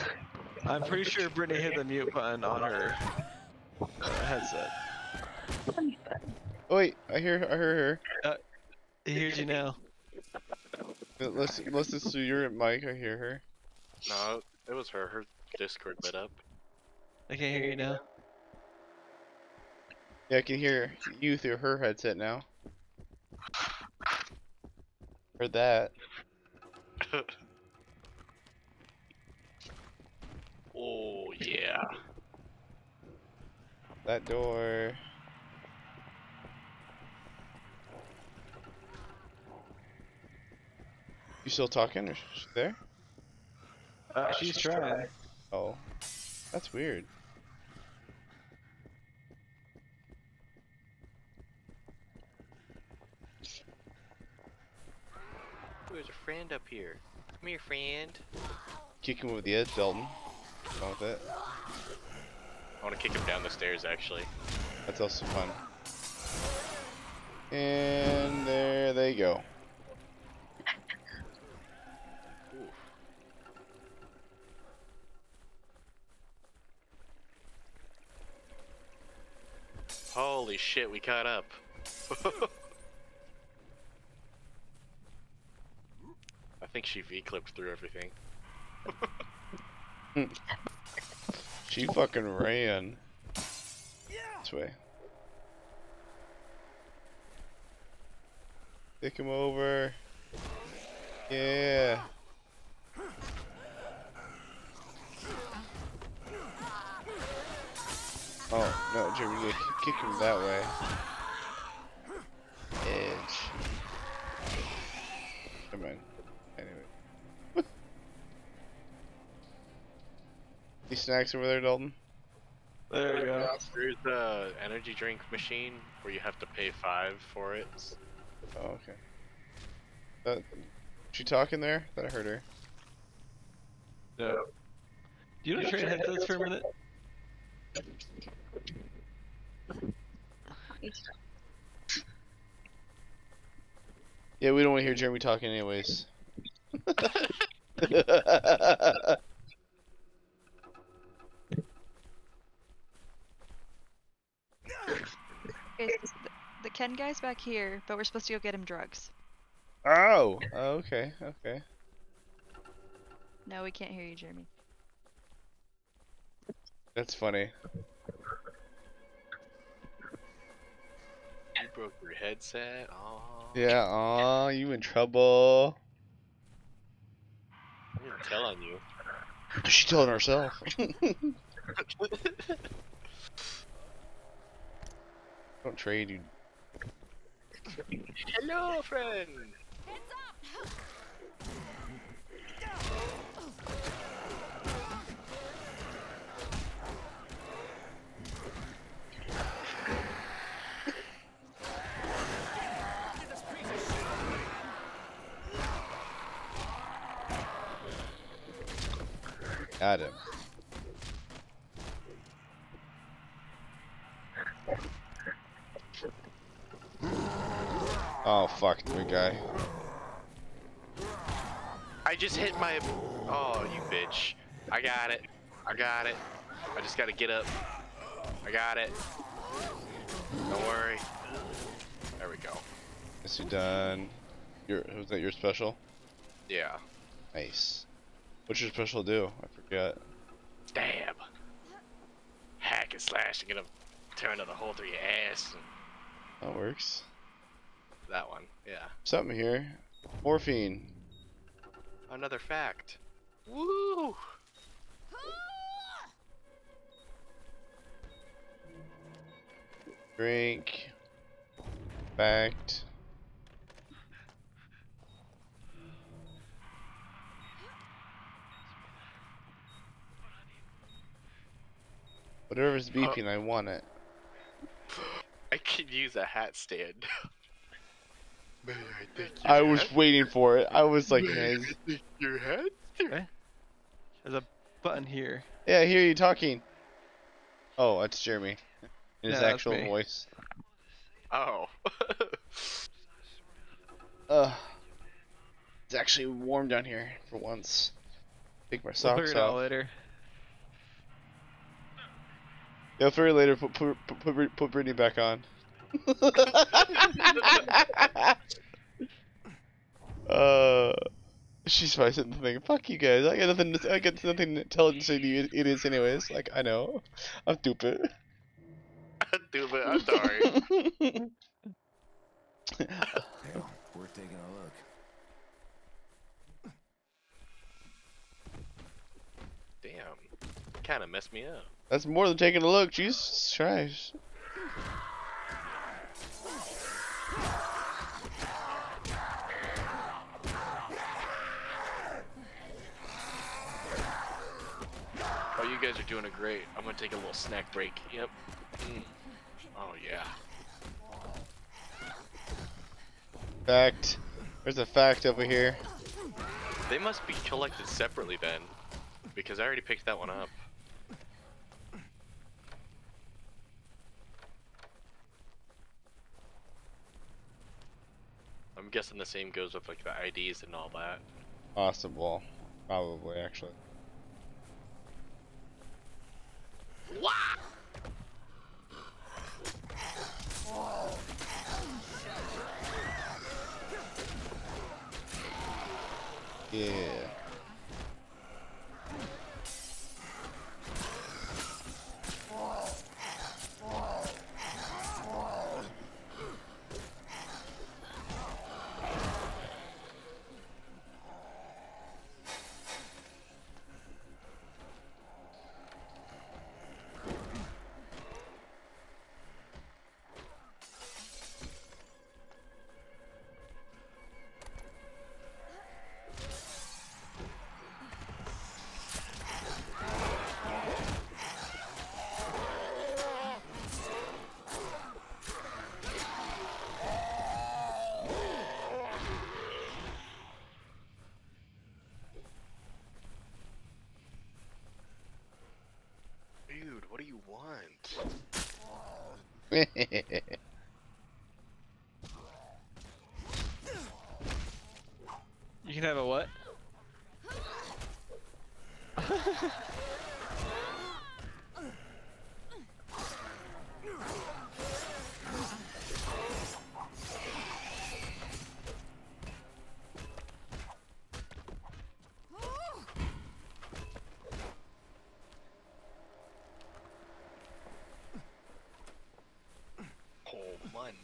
I'm pretty sure Brittany hit the mute button on her uh, headset. Oh wait, I hear, her. I hear He hears you now. her. Let's let's listen to your mic. I hear her. No, it was her. Her Discord lit up. I can't hear you now. Yeah, I can hear you through her headset now. Heard that. oh yeah. That door. You still talking or is she there? Uh, she's trying. Oh, that's weird. There's a friend up here. Come here, friend. Kick him with the edge, Dalton. What's wrong with that? I want to kick him down the stairs, actually. That's also fun. And there they go. Holy shit, we caught up. I think she V-clipped through everything. Hmm. She fucking ran. This way. Kick him over. Yeah. Oh, no, gotta kick him that way. Edge. Come on. Anyway. These snacks over there, Dalton? There you go. There's the energy drink machine where you have to pay five for it. Oh, okay. That, she talking there? That I heard her. No. Do you want to trade headsets for a minute? Yeah, we don't want to hear Jeremy talking anyways. Okay, so the, the Ken guy's back here, but we're supposed to go get him drugs. Oh, okay, okay. No, we can't hear you, Jeremy. That's funny. You broke your headset. Oh. Yeah, aw, you in trouble. I'm gonna tell on you. She's telling herself. Don't trade, you. Hello, friend. Got him. Oh fuck, big guy. I just hit my. Oh, you bitch. I got it. I got it. I just gotta get up. I got it. Don't worry. There we go. Is you done? Your was that your special? Yeah. Nice. What's your special do? I forget. Stab. Hack and slash and get a turn of the hole through your ass. That works. That one. Yeah. Something here. Morphine. Another fact. Woo! Drink. Fact. Whatever's beeping, I want it. I could use a hat stand. May I take your I was hat? waiting for it. I was like, May I "Guys." take your hat? There's a button here. yeah, I hear you talking. Oh, that's Jeremy. In his Yeah, actual me. voice. Oh. Ugh. It's actually warm down here for once. Take my We'll socks figure it out off. later. Yeah, I'll figure it later. Put put put, put, put Brittany back on. Uh, she's probably sitting there thinking, "Fuck you guys! I got nothing. To, I got nothing to tell to you idiots, anyways. Like I know, I'm stupid." I'm stupid. I'm sorry. Hell, worth taking a look. Damn. Kind of messed me up. That's more than taking a look. Jesus Christ. Doing a great. I'm gonna take a little snack break. Yep. Mm. Oh yeah. Fact. There's a fact over here. They must be collected separately then, because I already picked that one up. I'm guessing the same goes with like the IDs and all that. Possible. Probably, actually. Yeah.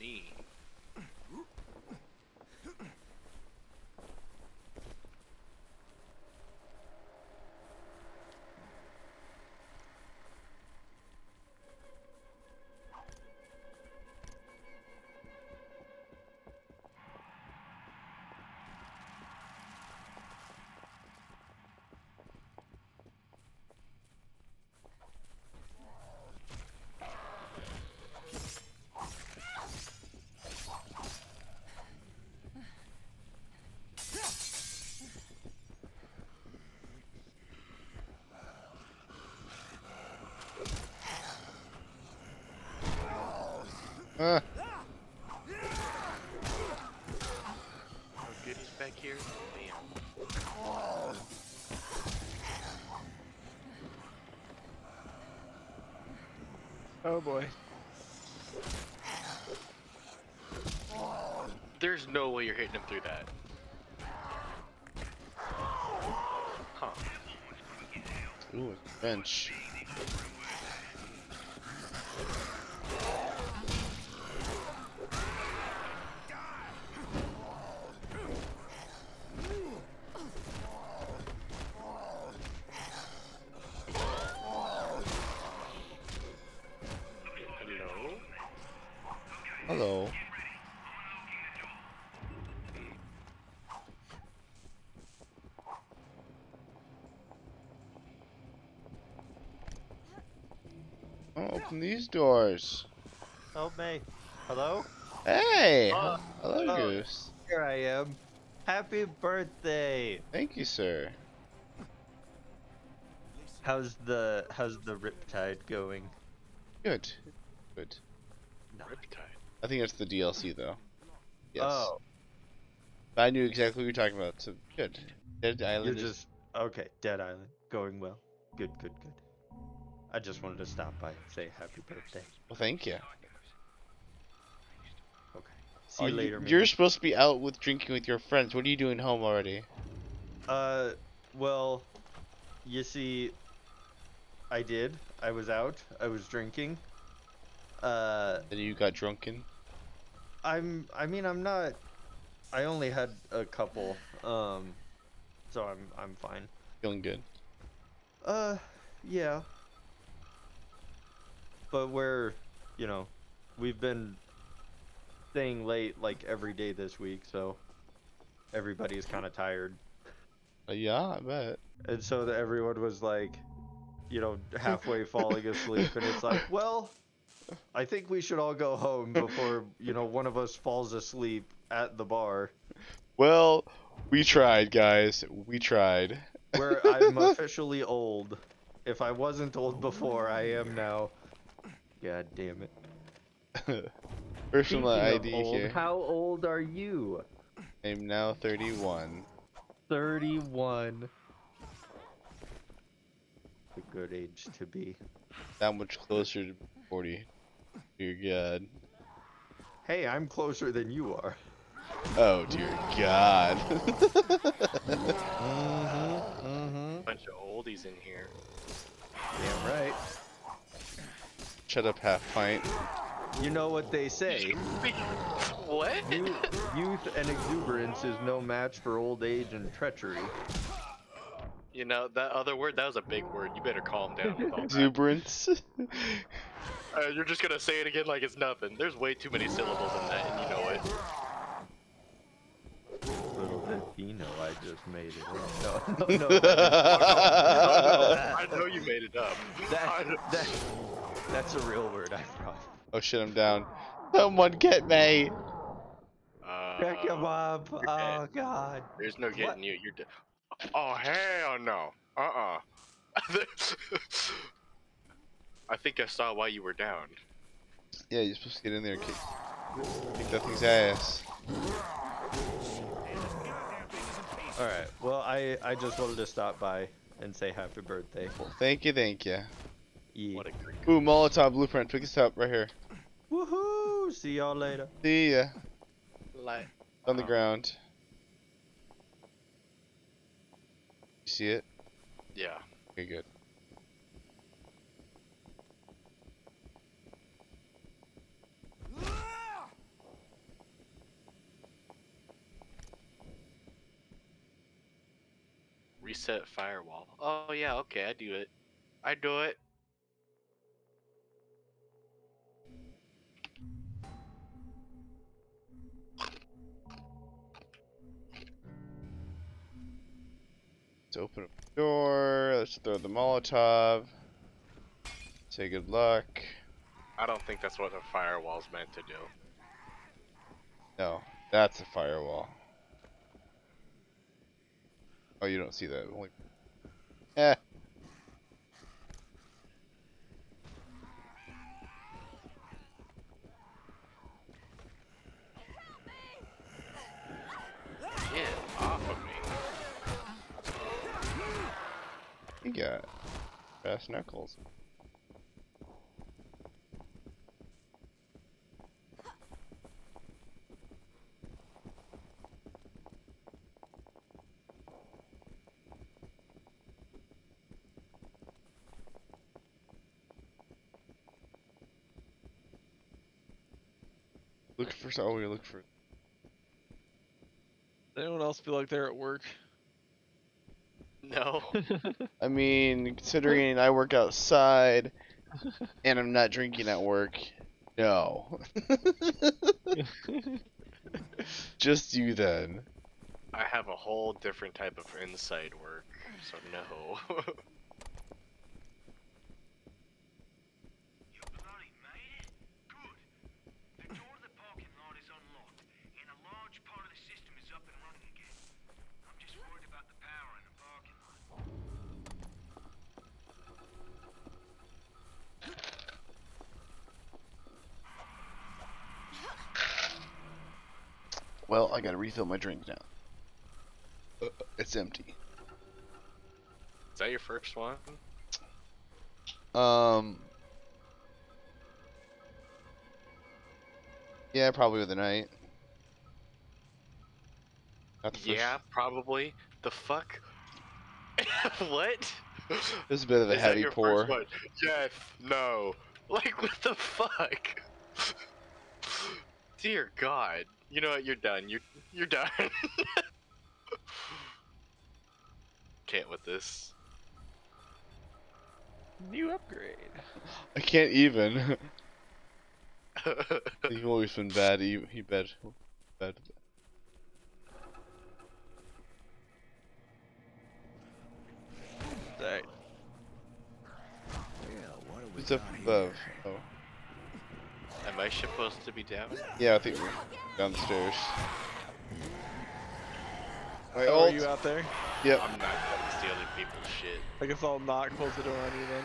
My Ah, Oh, goodies back here. Damn. Oh boy. There's no way you're hitting him through that. Huh. ooh, bench. Hello? Hello. Oh, open these doors. Help me. Hello? Hey! Uh, Hello, oh. Goose. Here I am. Happy birthday. Thank you, sir. How's the how's the riptide going? Good. Good. Riptide. I think that's the DLC, though. Yes. Oh, I knew exactly what you were talking about, so good. Dead you're Island is just okay. Dead Island going well. Good, good, good. I just wanted to stop by and say happy birthday. Well, thank you. Okay. See Are you later. You're supposed to be out with drinking with your friends. What are you doing home already? Uh, well, you see, I did. I was out. I was drinking. Uh, That you got drunken? I'm. I mean, I'm not. I only had a couple. Um, so I'm. I'm fine. Feeling good. Uh, yeah. But we're, you know, we've been staying late like every day this week, so everybody's kind of tired. Uh, yeah, I bet. And so that everyone was like, you know, halfway falling asleep, and it's like, well, I think we should all go home before, you know, one of us falls asleep at the bar. Well, we tried, guys. We tried. Where I'm officially old. If I wasn't old before, I am now. God damn it. Personal ID old, here. How old are you? I'm now 31. 31. A good age to be. That much closer to 40. Dear God. Hey, I'm closer than you are. Oh, dear God. Mm-hmm. Bunch of oldies in here. Damn right. Shut up, half pint. You know what they say. what? Youth, youth and exuberance is no match for old age and treachery. You know, that other word, that was a big word. You better calm down with all that. Exuberance. Uh, you're just gonna say it again like it's nothing. There's way too many syllables in that, and you know it. Little did know I just made it up. No, no, no. I know you made it up. that, that, that's a real word, I promise. oh shit, I'm down. Someone get me. Uh, Pick him up. Oh, dead. God. There's no getting What? you. You're dead. Oh hell no. Uh uh I think I saw why you were down. Yeah, you're supposed to get in there and kick, kick that thing's ass. Alright, well, I, I just wanted to stop by and say happy birthday. Well, thank you, thank you. Yeah. What a creek. Ooh, Molotov blueprint. Pick this up right here. Woohoo! See y'all later. See ya. Light. On the uh-huh. ground. You see it? Yeah. Okay, good. Reset firewall. Oh yeah, okay, I do it. I do it. Let's open up the door. Let's throw the Molotov. Say good luck. I don't think that's what a firewall's meant to do. No, that's a firewall. Oh, you don't see that. Only... Eh. Get off of me. You got brass knuckles. Look for oh, we look for anyone else feel like they're at work? No. I mean, considering I work outside and I'm not drinking at work, no. Just you then. I have a whole different type of inside work, so no. You bloody made it? Good. The door to the parking lot is unlocked, and a large part of the system is up and running again. I'm just worried about the power in the parking lot. Well, I gotta refill my drink now. Uh, it's empty. Is that your first one? Um. Yeah, probably with the night. Not the first. Yeah, probably. The fuck? what? This is a bit of a Is heavy pour. Yes. No. Like what the fuck? Dear God. You know what? You're done. You're you're done. Can't with this. New upgrade. I can't even. You've always been bad. He, he bad. Bad. Right. Who's up above? Oh. Am I supposed to be down? Yeah, I think we're downstairs. My Oh, are you out there? Yep. I'm not gonna stealing people's shit. I guess I'll not close the door on you then.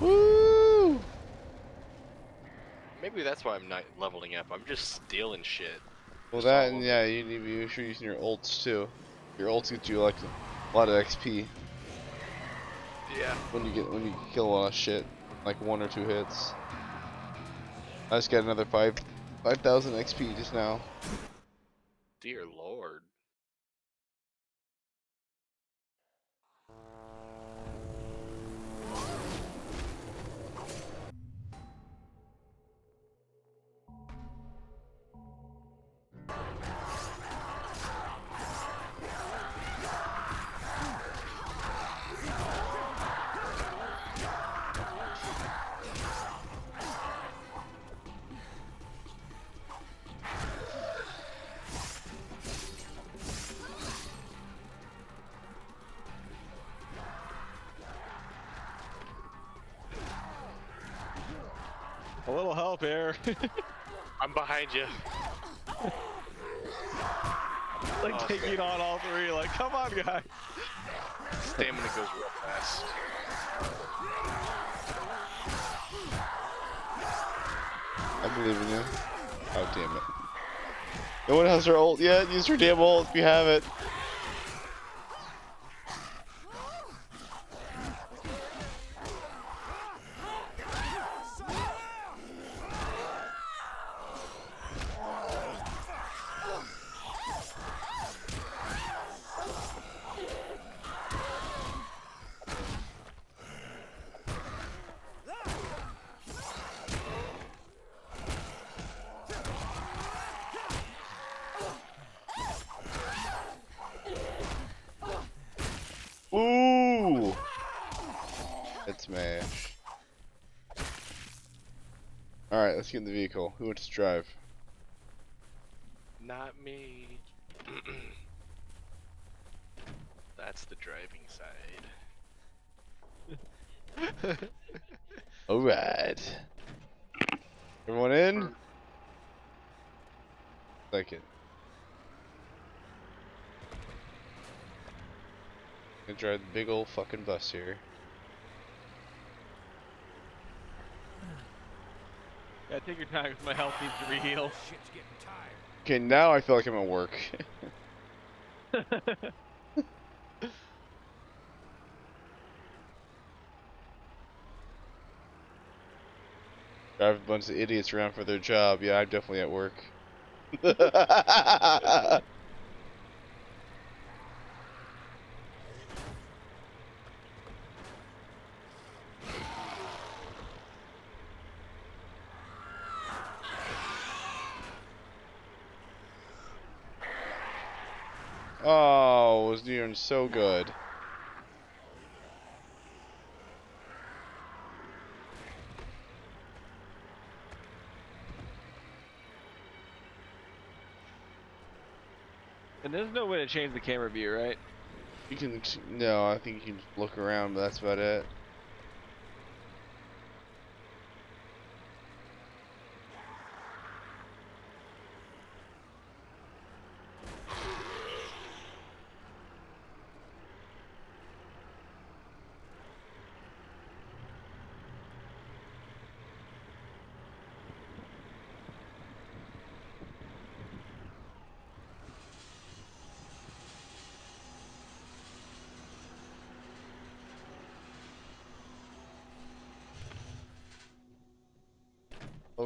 Woo! Maybe that's why I'm not leveling up. I'm just stealing shit. Well, Just that and yeah, you need to be sure using your ults too. Your ults get you like a lot of XP Yeah. when you get when you kill a lot of shit, like one or two hits. I just got another five five thousand XP just now. Dear Lord. A little help here. I'm behind you. like Oh, taking okay. on all three. Like, come on, guys. Stamina goes real fast. I believe in you. Oh damn it! No one has their ult yet. Use your damn ult if you have it. Alright, let's get in the vehicle. Who wants to drive? Not me. That's the driving side. Alright. Everyone in? Second. Gonna drive the big old fucking bus here. Take your time 'cause my health needs to reheal. Shit's getting tired. Okay, now I feel like I'm at work. Drive a bunch of idiots around for their job. Yeah, I'm definitely at work. oh, it was doing so good. And there's no way to change the camera view, right? You can no, I think you can just look around, but that's about it.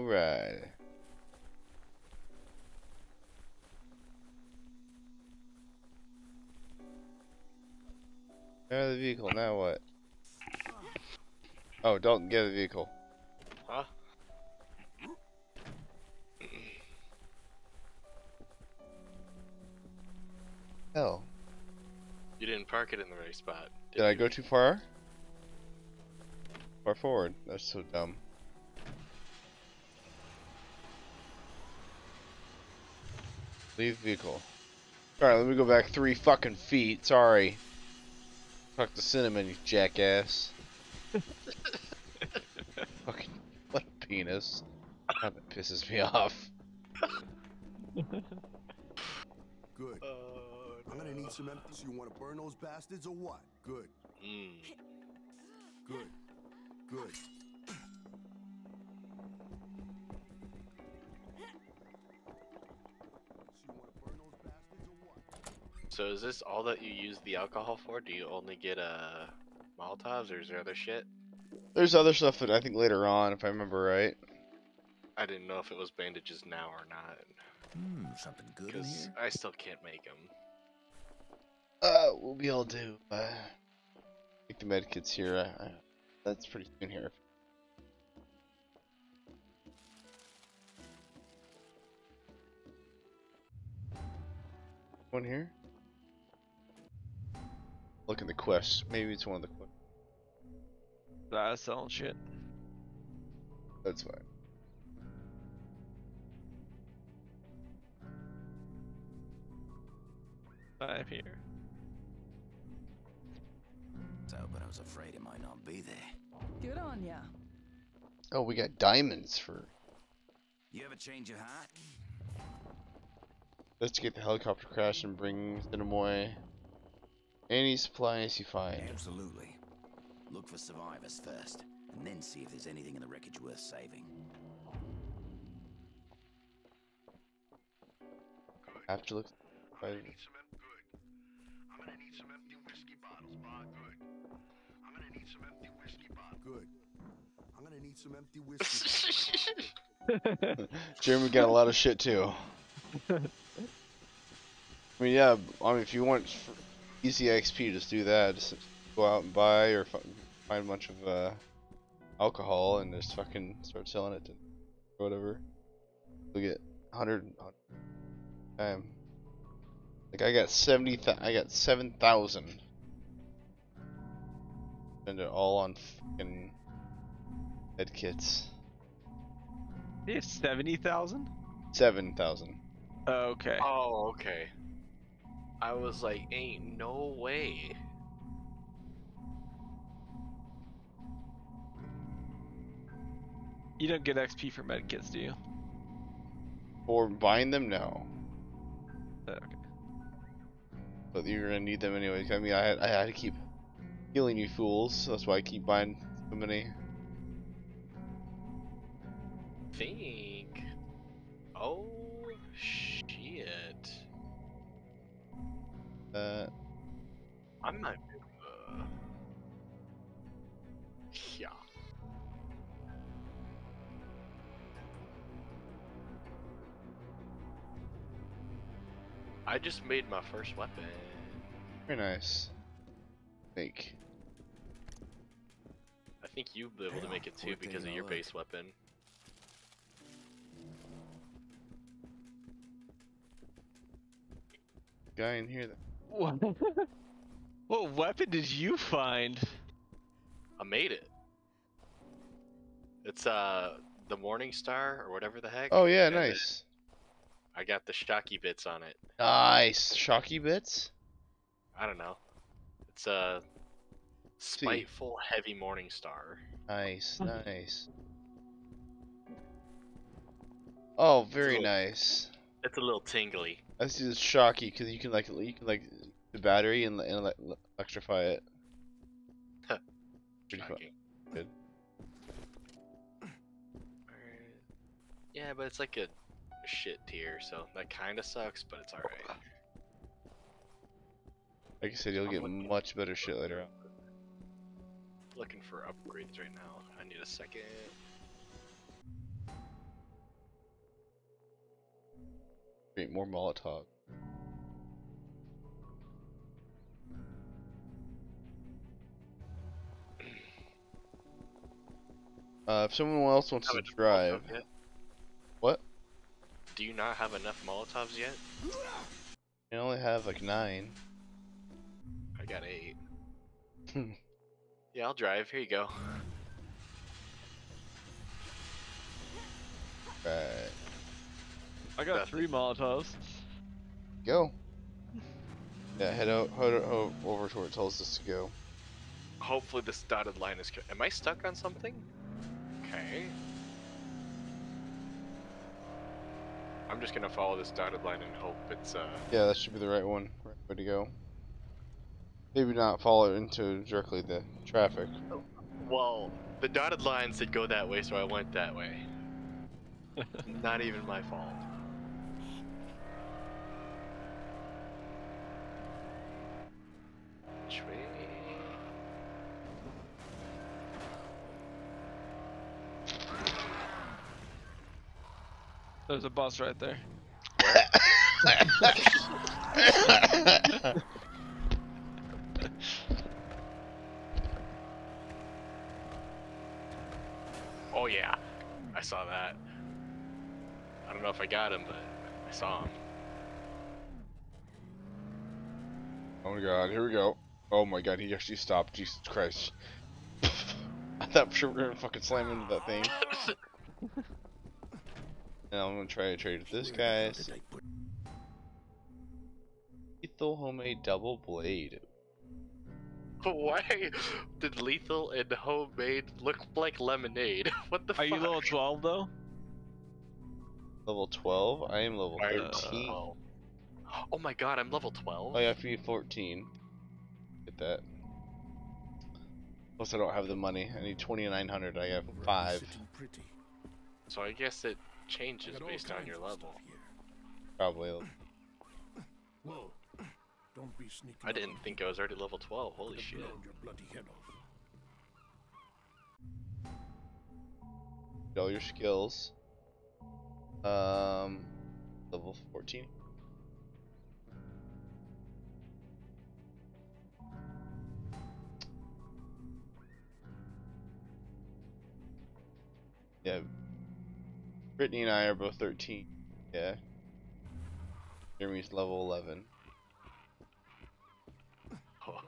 Alright. Out of the vehicle, now what? Oh, Dalton, get out of the vehicle. Huh? Hell. You didn't park it in the right spot. Did I go too far? Far forward. That's so dumb. Leave vehicle. Alright, let me go back three fucking feet. Sorry. Fuck the cinnamon, you jackass. fucking, what a penis. God, that pisses me off. Good. I'm gonna need some empties. You want to burn those bastards or what? Good. Mm. Good. Good. So is this all that you use the alcohol for? Do you only get uh Molotovs or is there other shit? There's other stuff that I think later on, if I remember right. I didn't know if it was bandages now or not. Hmm, something good in Because here? I still can't make them. Uh, we'll be able to. Uh, I think the medkit's here. Uh, that's pretty soon here. One here? Look at the quest. Maybe it's one of the quests. Nah, selling shit. That's fine. Five here. So, but I was afraid it might not be there. Good on ya. Oh, we got diamonds for. You ever change your heart? Let's get the helicopter crash and bring them away. Any supplies you find. Absolutely. Look for survivors first, and then see if there's anything in the wreckage worth saving. Have to look. I'm gonna need some em- good. I'm gonna need some empty whiskey bottles, Bar. Good. I'm gonna need some empty whiskey bottles. Good. I'm gonna need some empty whiskey bottles. Jeremy got a lot of shit too. I mean, yeah. I mean, if you want f- easy XP, just do that. Just go out and buy or fi- find a bunch of uh, alcohol and just fucking start selling it to or whatever. You'll get 100 time. Like I got 70. I got 7,000. Spend it all on fucking med kits. They have seventy thousand. Seven thousand. Okay. Oh, okay. I was like, ain't no way. You don't get XP for medkits, do you? For buying them, no. Uh, Okay. But you're gonna need them anyways. I mean, I had, I had to keep healing you fools. So that's why I keep buying so many. Think. Oh shit. Uh, I'm not. Uh, yeah. I just made my first weapon. very nice. Think. I think you'll be able to make it too because of your base weapon. Guy in here. That, What? what weapon did you find? I made it. It's uh the Morning Star or whatever the heck. oh yeah, and then nice. I got the shocky bits on it. Nice. Shocky bits. I don't know. It's a spiteful heavy Morning Star. Nice, nice. Oh, very So- nice. It's a little tingly. I see this shocky because you can like you can like the battery and, and like, electrify it. Huh. Pretty fun. Good. Yeah, but it's like a shit tier, so that kind of sucks, but it's alright. Like I said, you'll I'm get much better shit later on. Looking for upgrades right now. I need a second. More Molotov. Uh, if someone else wants to drive, What? Do you not have enough Molotovs yet? I only have like nine. I got eight. Yeah, I'll drive. Here you go. Right. I got three Molotovs. Go. Yeah, head out, head out over to where it tells us to go. Hopefully this dotted line is. co- Am I stuck on something? Okay. I'm just gonna follow this dotted line and hope it's uh. Yeah, that should be the right one. Right way to go. Maybe not follow into directly the traffic. Well, the dotted line said go that way, so I went that way. Not even my fault. Which way? There's a bus right there. Oh yeah, I saw that. I don't know if I got him, but I saw him. oh my god, here we go. Oh my god, he actually stopped. Jesus Christ. I thought for sure we were gonna fucking slam into that thing. Now I'm gonna try to trade with this guy. Lethal homemade double blade. Why did lethal and homemade look like lemonade? What the Are fuck? you level 12 though? Level 12? I am level 13. 12. Oh my god, I'm level 12? Oh yeah, if you 14. Get that. Plus I don't have the money. I need 2900. I have 5. So I guess it changes based on your level. Probably. Whoa. Don't be sneaky. I didn't think I was already level 12. Holy shit. Blown your bloody head off. All your skills. Um, level 14. Yeah. Brittany and I are both 13. Yeah. Jeremy's level 11.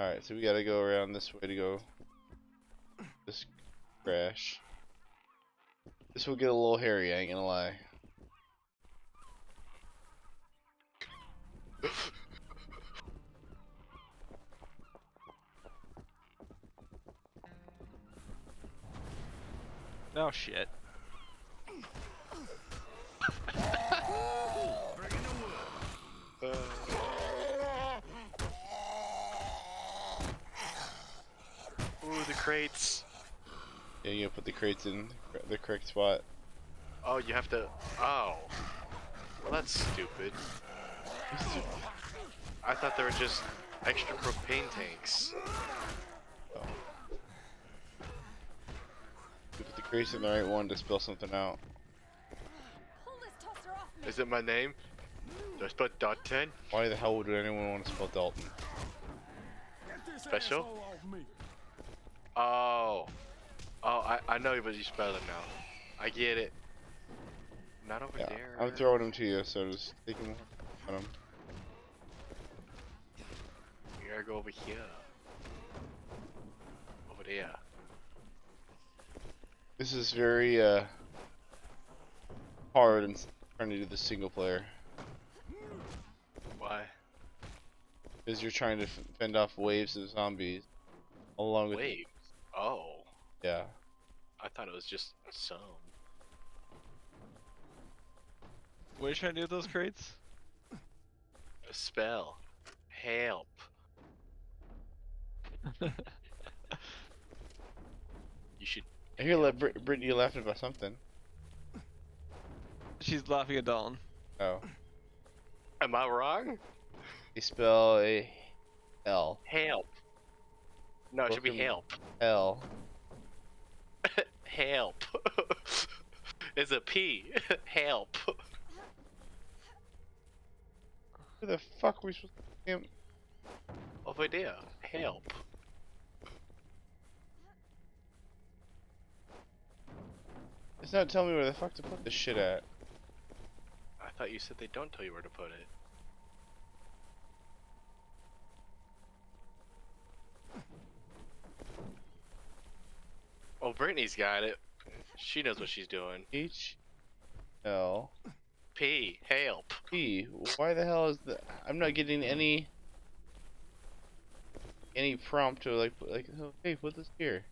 Alright, so we gotta go around this way to go. This crash. This will get a little hairy, I ain't gonna lie. Oh shit. Ooh, the crates. Yeah, you gotta put the crates in the correct spot. Oh, you have to. Oh. Well, that's stupid. I thought they were just extra propane tanks. Put the crates in the right one to spill something out. Is it my name? Do I spell 10? Why the hell would anyone want to spell Dalton? Special? Oh. Oh, I, I know what you spell it now. I get it. Not over Yeah, there. I'm throwing them to you, so just take them on them. You gotta go over here. Over there. This is very uh, hard and trying to do the single player Why? because you're trying to fend off waves of zombies along with Waves. Oh. yeah. I thought it was just some. What are you trying to do with those crates? A spell. Help. You should. I hear let Brit- Brittany laughing about something. She's laughing at Dalton. Oh, Am I wrong? they spell a L Help. No, it should be Welcome- help. L. help. it's a P. help. Who the fuck are we supposed to? Him? Over idea. Help. It's not telling me where the fuck to put this shit at. I thought you said they don't tell you where to put it. Oh, Brittany's got it. She knows what she's doing. H L P. Help. P. Why the hell is the? I'm not getting any any prompt to like like hey put this here.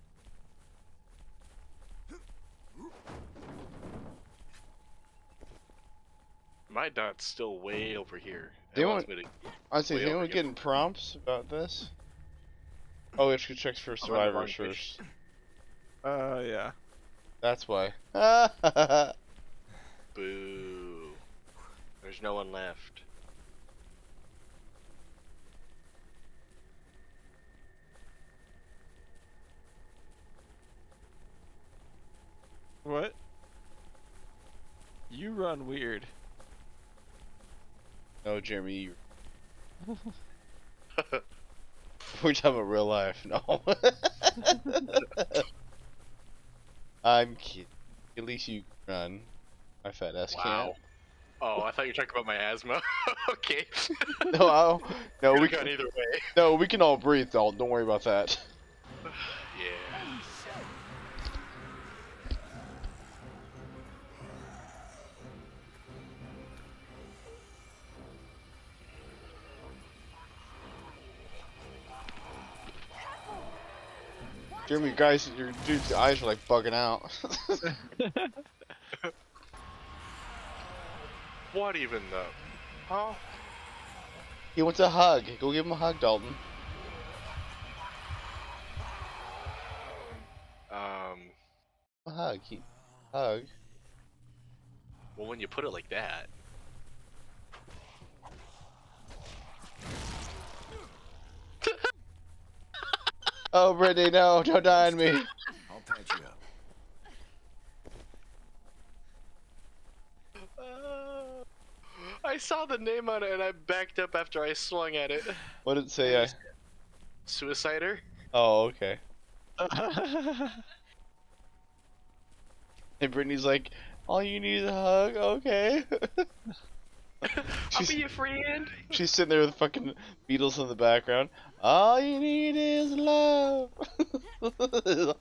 My dot's still way over here. They It wants want- to- I say, Way is over here. getting prompts about this? Oh, we have to check for I'm on the wrong survivors page. first. Uh, yeah. That's why. Boo. There's no one left. What? You run weird. No, Jeremy. We're talking about real life. No. I'm kidding. At least you run. My fat ass can't. Wow. Oh, I thought you were talking about my asthma. okay. No, I'll, no, we can. either way. No, we can all breathe. Don't don't worry about that. Jeremy, guys, your dude's eyes are like bugging out. What even though? Huh? he wants a hug. Go give him a hug, Dalton. Um. A hug. He, hug. Well, when you put it like that. Oh, Brittany, no, don't die on me. I'll patch you up. Uh, I saw the name on it and I backed up after I swung at it. What did it say? I... Suicider? Oh, okay. And Brittany's like, all you need is a hug, okay. I'll She's- be your friend. She's sitting there with fucking Beatles in the background. All you need is love.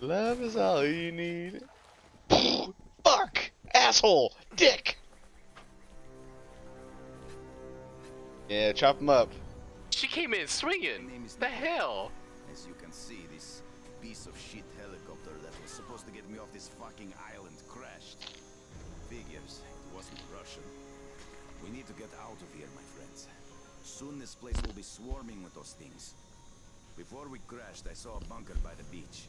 love is all you need. Fuck! Asshole! Dick! Yeah, chop him up. She came in swinging. name is The hell? As you can see, this piece of shit helicopter that was supposed to get me off this fucking island crashed. Figures, it wasn't Russian. We need to get out of here, my friends. Soon this place will be swarming with those things. Before we crashed, I saw a bunker by the beach.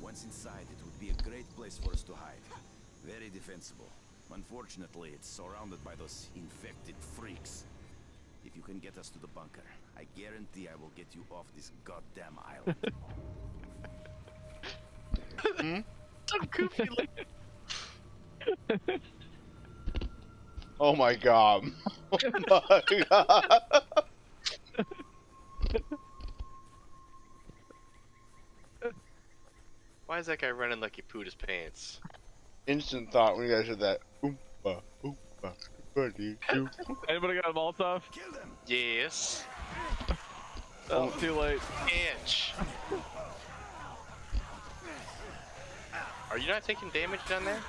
Once inside, it would be a great place for us to hide. Very defensible. Unfortunately, it's surrounded by those infected freaks. If you can get us to the bunker, I guarantee I will get you off this goddamn island. Hmm? So goofy. Like, Oh my god. Oh my god. why is that guy running like he pooed his pants? Instant thought when you guys did that. Oompa, oompa, buddy. Anybody got a Molotov? Kill them! Yes. Oh, oh, too late. Inch. Are you not taking damage down there?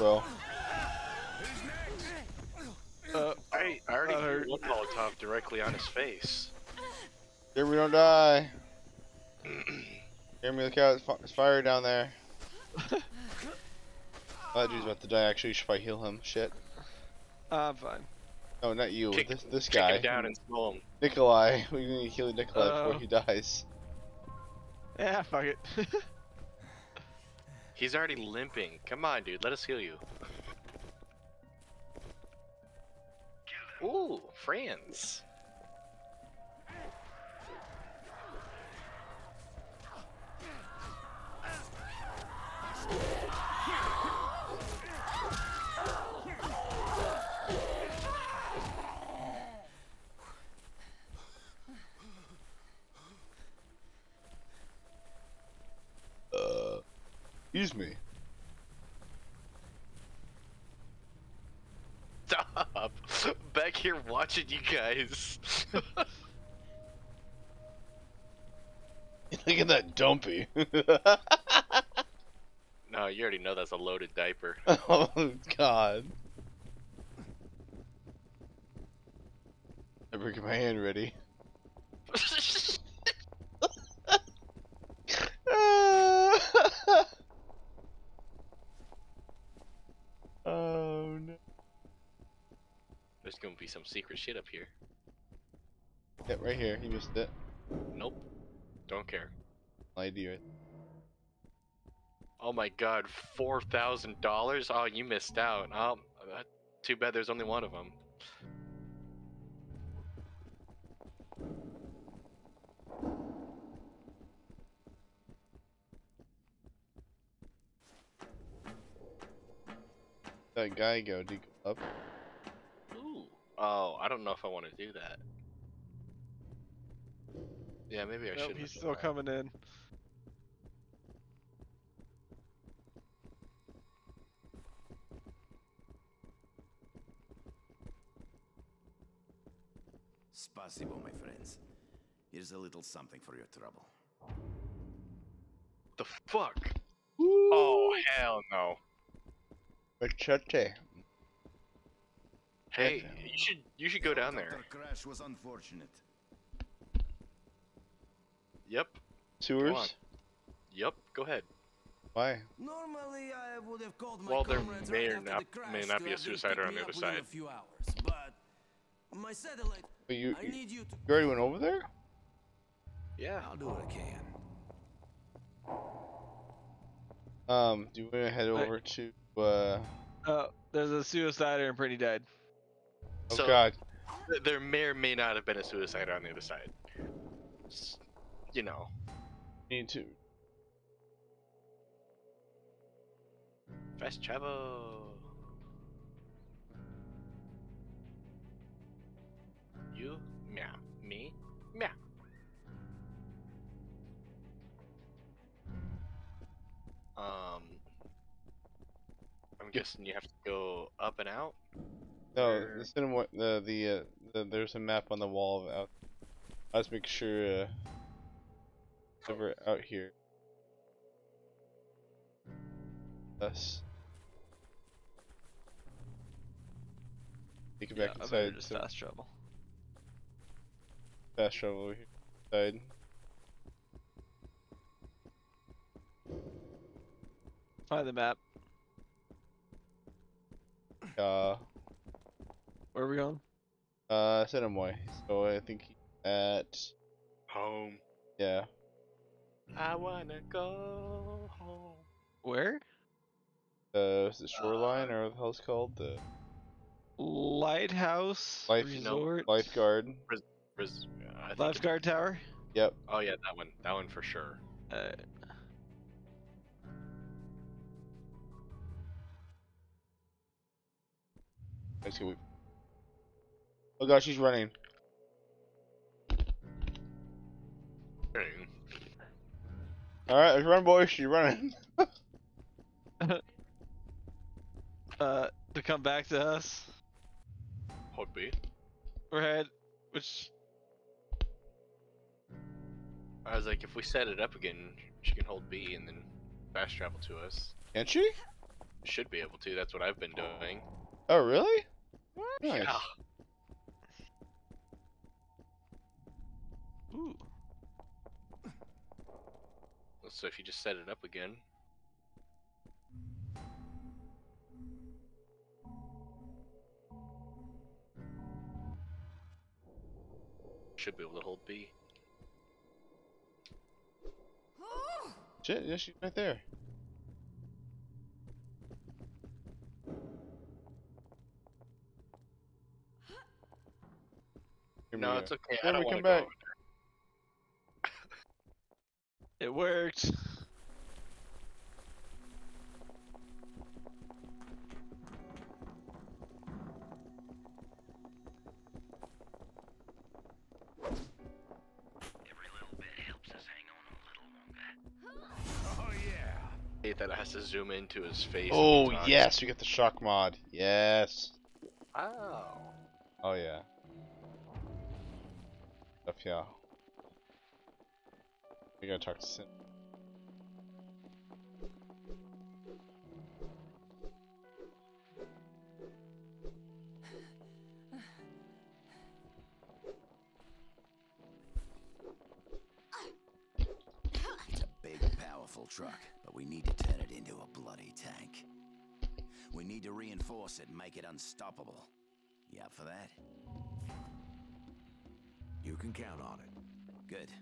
Well, Uh, I, I already That threw hurt. one Molotov directly on his face. here we don't die. Jeremy, look out! It's fire down there. Oh, that dude's about to die. Actually, you should probably heal him. Shit. I'm fine. No, not you. Kick- this this Kick guy. him down and slow him. Nikolai. We need to heal Nikolai Oh. before he dies. Yeah, fuck it. He's already limping. Come on, dude. Let us heal you. Ooh, friends. Uh, excuse me. Stop. Back here watching you guys. Look at that dumpy. no, you already know that's a loaded diaper. oh God. I better get my hand ready. oh no. There's gonna be some secret shit up here. Yeah, right here. He missed it. Nope. Don't care. Lied to you. Oh my god, four thousand dollars? Oh, you missed out. Oh, uh, too bad there's only one of them. That guy go? Did up? Ooh. Oh, I don't know if I want to do that. Yeah, maybe I nope, should. he's still coming in. Spasibo, my friends. Here's a little something for your trouble. The fuck? Oh hell no! Machete. Hey, you should you should go down there. Helicopter crash was unfortunate. Yep. Sewers? Yep. Go ahead. Why? Normally, I would have called my Well, there may right or not- may not be a suicider on the other side. A few hours, but my satellite. But you, I you, need you to. you already went over there? Yeah. I'll do what I can. Um, do you want to head Right. over to, uh, Uh, there's a suicider and Pretty died. Oh So- god. Th- There may or may not have been a suicide on the other side. You know. Need to. Fast travel. You, meow. Me, meow. Um, I'm guessing you have to go up and out. No, the cinema, the the, uh, the there's a map on the wall out. I was make sure uh, over out here. Us. Take it Yeah, back inside. just so fast travel. fast travel over here. Side. Find the map. Uh, Where are we going? uh, Sinamoi. So I think he's at Home. yeah. I wanna go home. Where? Uh, is it shoreline or what the hell it's called? The Lighthouse Life- Resort. lifeguard. Res- I think it- Lifeguard Tower. Yep. Oh yeah, that one. That one for sure. Uh, Let's go. Oh gosh, she's running. All right, let's run, boys. She's running. uh, to come back to us. Hold B. We're head. Which I was like, if we set it up again, she can hold B and then fast travel to us. Can't she? Should be able to. That's what I've been doing. Oh really? Nice. Yeah. Ooh, So if you just set it up again. Should be able to hold B. Shit, yeah, she's right there. Here we No, it's okay. Let I don't want come back. over there. It worked. Oh yeah. hate that it has to zoom into his face. Oh when he talks. yes, we get the shock mod. Yes. Oh. Oh yeah. Stuff yeah. We gotta talk to Sin. It's a big, powerful truck, but we need to turn it into a bloody tank. We need to reinforce it and make it unstoppable. You up for that? You can count on it. Good.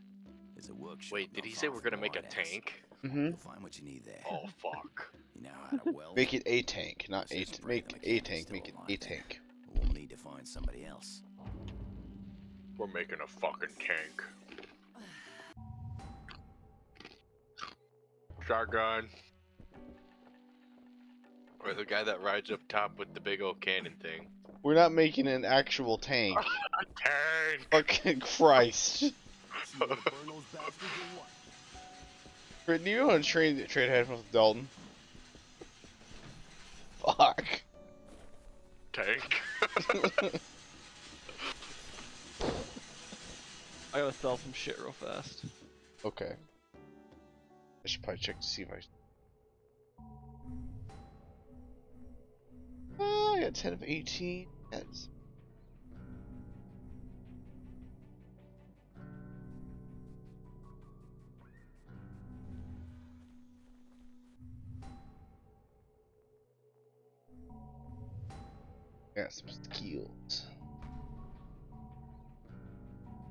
There's a workshop. Wait, did he say we're gonna make a tank? Mm-hmm. You'll find what you need there. Oh fuck. You know how to weld? Make it a tank, not a This t- is bringing make a tank. Make it a tank. We'll need to find somebody else. We're making a fucking tank. Shotgun. Or the guy that rides up top with the big old cannon thing. We're not making an actual tank. Tank! Fucking Christ. You gonna burn those bastards or what? Brittany, you want to trade trade headphones with Dalton? Fuck. Tank. I gotta sell some shit real fast. okay. I should probably check to see if I. Oh, I got 10 of 18. That's... Some skills.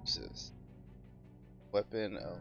This? Weapon. Oh.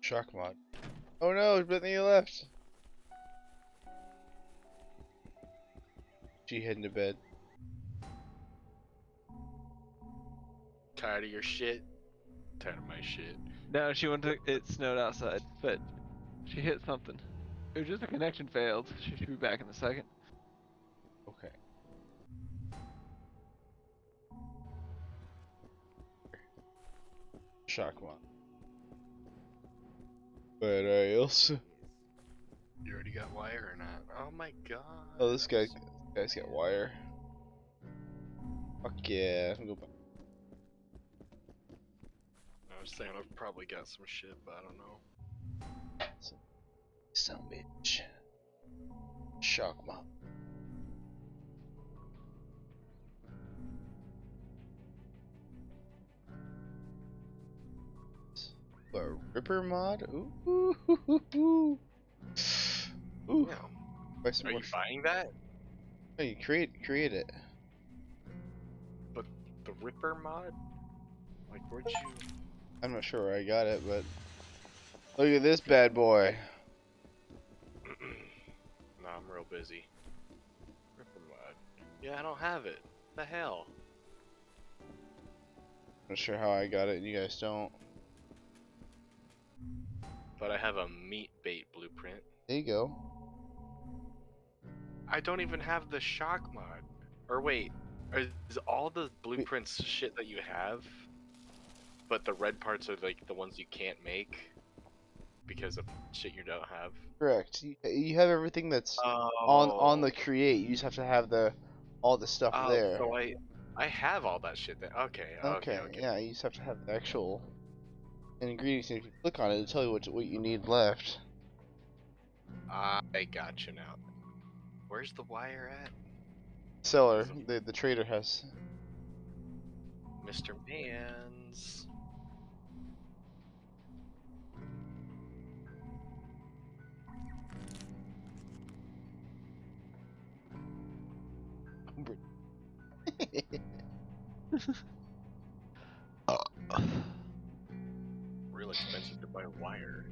Shock mod. Oh no, Bethany left. She heading to bed. Tired of your shit? Tired of my shit. No, she went to. It snowed outside, but she hit something. It was just a connection failed. She should be back in a second. Okay. Shock mod. What else? You already got wire or not? Oh my god. Oh, this guy, this guy's got wire. Fuck yeah. Back. I was saying I've probably got some shit, but I don't know. Of bitch. Shock mod. A Ripper mod? Ooh. Ooh. Ooh. Ooh. Yeah. Are you buying that? No, you create create it. But the Ripper mod? Like, where'd you. I'm not sure where I got it, but look at this bad boy. no, I'm real busy. Ripper mod. Yeah, I don't have it. The hell? Not sure how I got it, and you guys don't. But I have a meat bait blueprint. There you go. I don't even have the shock mod. Or wait, is all the blueprints shit that you have? But the red parts are like the ones you can't make because of shit you don't have. Correct. You, have everything that's on on the oh. create. You just have to have the all the stuff Oh, there. So I, I have all that shit there. Okay, okay, okay, okay. yeah. You just have to have the actual ingredients. And if you click on it, it'll tell you what what you need left. I got you now. Where's the wire at? Seller, the the trader has. Mr. Mans. Real expensive to buy wire.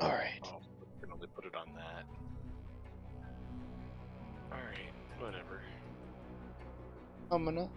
All right. Oh, we can only put it on that. Alright, whatever. I'm gonna.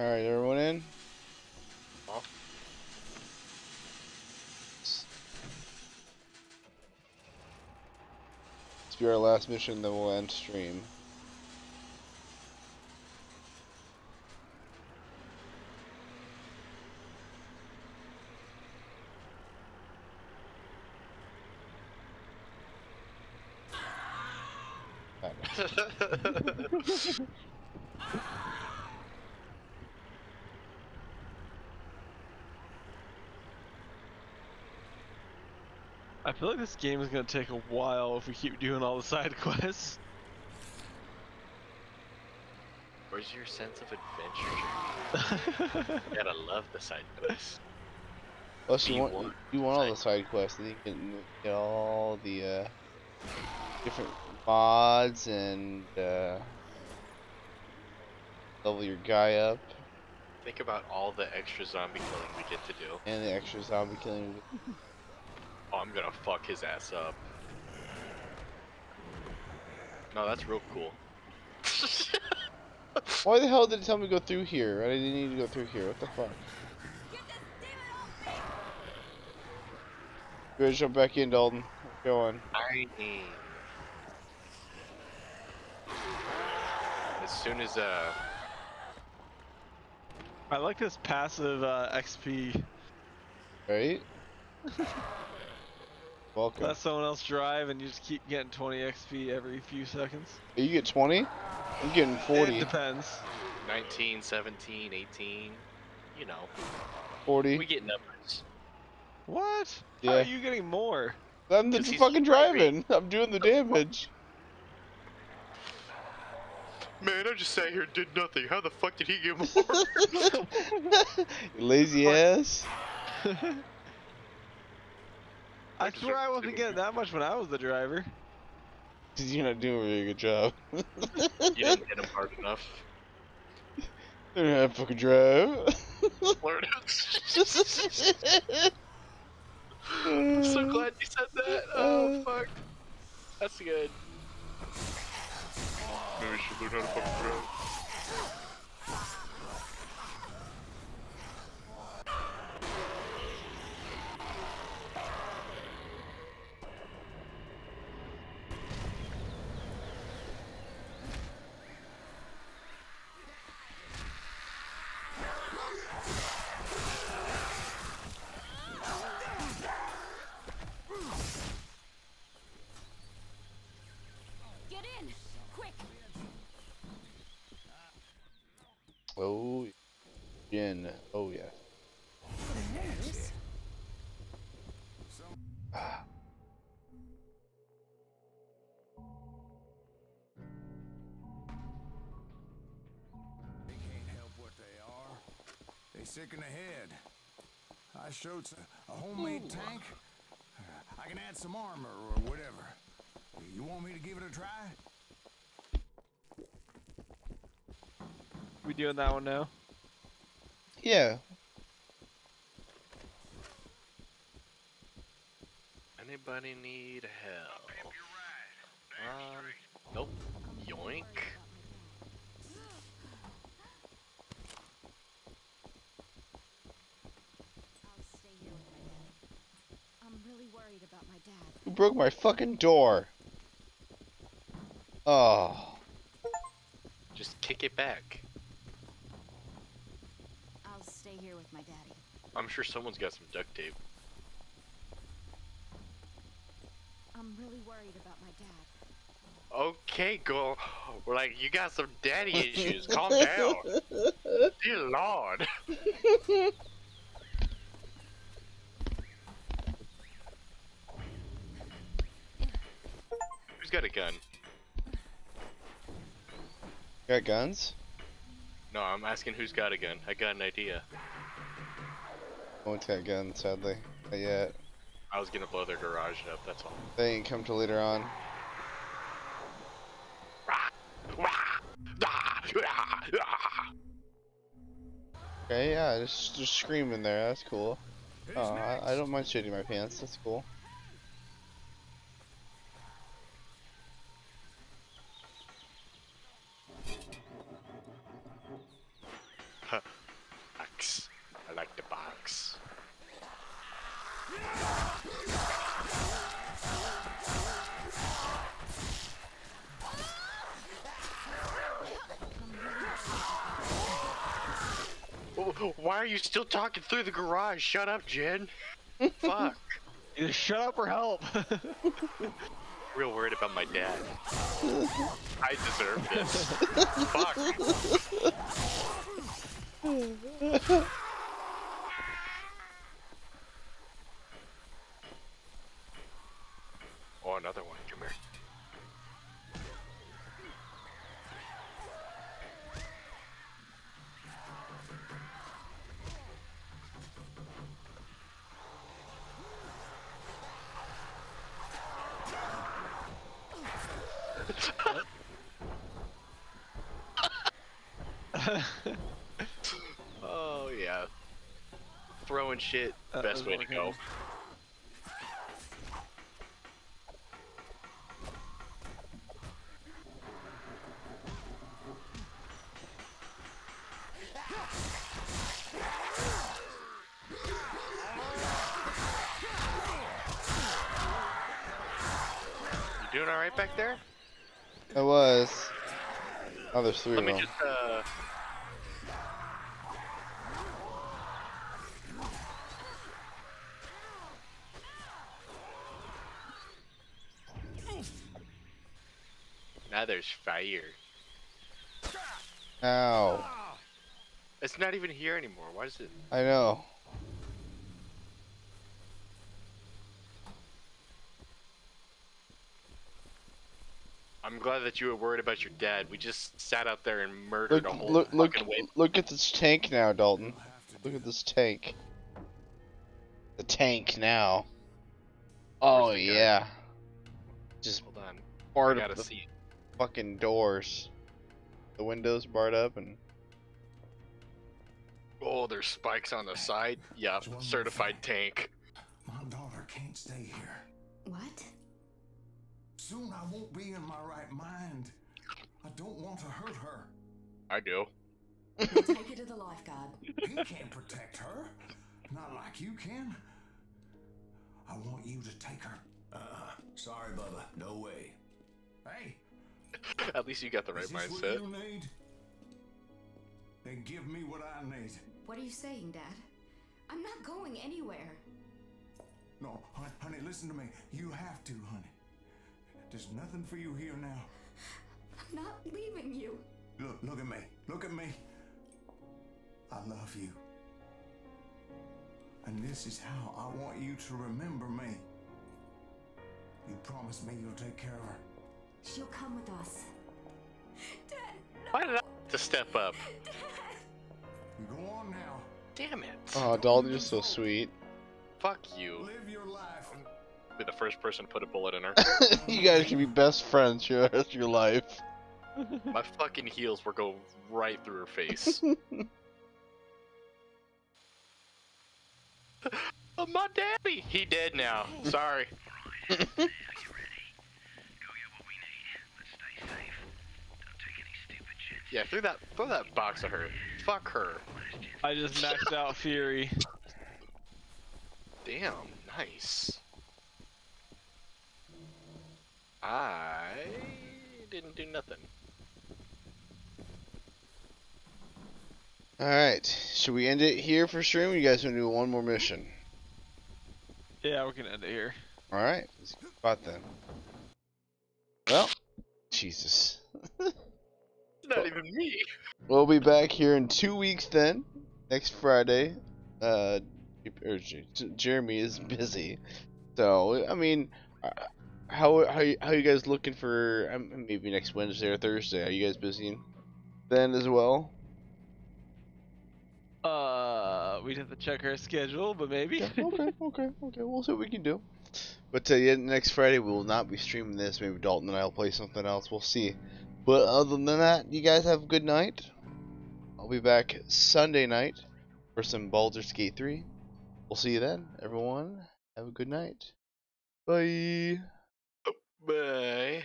All right, everyone in. Oh. This be our last mission, then we'll end stream. I feel like this game is gonna take a while if we keep doing all the side quests. Where's your sense of adventure? you gotta love the side quests. Plus, you Be want one you want all the side quests, and you can get all the uh, different mods and uh, level your guy up, Think about all the extra zombie killing we get to do. and the extra zombie killing. Oh, I'm gonna fuck his ass up. No, that's real cool. Why the hell did it tell me to go through here? I didn't need to go through here. What the fuck? Good, jump back in, Dalton. Go on. Tiny. As soon as uh, I like this passive uh, XP. Right? Welcome. Let someone else drive and you just keep getting 20 XP every few seconds. You get 20? I'm getting 40. It depends. 19, 17, 18, you know, 40. we get numbers. What? How are you getting more? I'm the 'Cause he's fucking driving. driving. I'm doing the damage. Man, I just sat here and did nothing. How the fuck did he get more? Lazy ass. I swear I started wasn't sitting getting that much when I was the driver. Cause you're not doing a really good job. you didn't hit him hard enough. I don't have fucking drive. Learn it. I'm so glad you said that. Oh fuck. That's good. Maybe we should learn how to fucking drive. Get in! Quick! oh, Jin. Oh yeah. They can't help what they are. They sick in the head. I showed a homemade tank. I can add some armor or whatever. You want me to give it a try? We doing that one now? Yeah. Anybody need help? Um, nope. Yoink. I'll stay here with my dad. I'm really worried about my dad. Who broke my fucking door? Oh. Just kick it back. I'll stay here with my daddy. I'm sure someone's got some duct tape. I'm really worried about my dad. Okay, girl. We're like, you got some daddy issues. Calm down. Dear Lord. Who's got a gun? Got guns? No, I'm asking who's got a gun. I got an idea. No one's got guns, sadly. Not yet. I was gonna blow their garage up, that's all. They ain't come till later on. Okay, yeah, just just screaming there. That's cool. Oh, I, I don't mind shitting my pants. That's cool. Box. I like the box. Oh, Why are you still talking through the garage? Shut up, Jin. Fuck. Either shut up or help. Real worried about my dad. I deserve this. Fuck. shit, that best way to go. Doing all right back there? I was. Oh, there's three Let of them. Just, uh, Now there's fire. Ow. It's not even here anymore. Why is it? I know. I'm glad that you were worried about your dad. We just sat out there and murdered Look, a whole look, look, look at this tank now, Dalton. Look at this tank. The tank now. Oh Where's yeah. Just Hold on. part I of gotta the see. Fucking doors. The windows barred up and Oh, there's spikes on the side. Yeah, There's one more certified tank. My daughter can't stay here. What? Soon I won't be in my right mind. I don't want to hurt her. I do. We'll take her to the lifeguard. He can't protect her. Not like you can. I want you to take her. Uh, sorry, Bubba. No way. Hey, At least you got the right mindset. what you need? Then give me what I need. What are you saying, Dad? I'm not going anywhere. No, honey, honey, listen to me. You have to, honey. There's nothing for you here now. I'm not leaving you. Look, look at me. Look at me. I love you. And this is how I want you to remember me. You promise me you'll take care of her. She'll come with us. Dad, Why did I have to step up? You go on now. Damn it. Oh Dalton, you're so sweet. Fuck you. Live your life. Be the first person to put a bullet in her. you guys can be best friends for the rest of your life. My fucking heels will go right through her face. oh, my daddy! He dead now. Sorry. Yeah, throw that throw that box at her. Fuck her. I just maxed out Fury. Damn, nice. I didn't do nothing. Alright, should we end it here for stream? You guys want to do one more mission? Yeah, we can end it here. Alright, let's spot then. Well, Jesus. Not even me. We'll be back here in two weeks then, next Friday. Uh, or J- J- Jeremy is busy, so I mean, uh, how how you- how you guys looking for um, maybe next Wednesday or Thursday? Are you guys busy then as well? Uh, we'd have to check our schedule, but maybe. Yeah, okay, okay, okay. We'll see what we can do. But uh, yeah, next Friday we will not be streaming this. Maybe Dalton and I will play something else. We'll see. But other than that, you guys have a good night. I'll be back Sunday night for some Baldur's Gate 3. We'll see you then, everyone. Have a good night. Bye. Bye.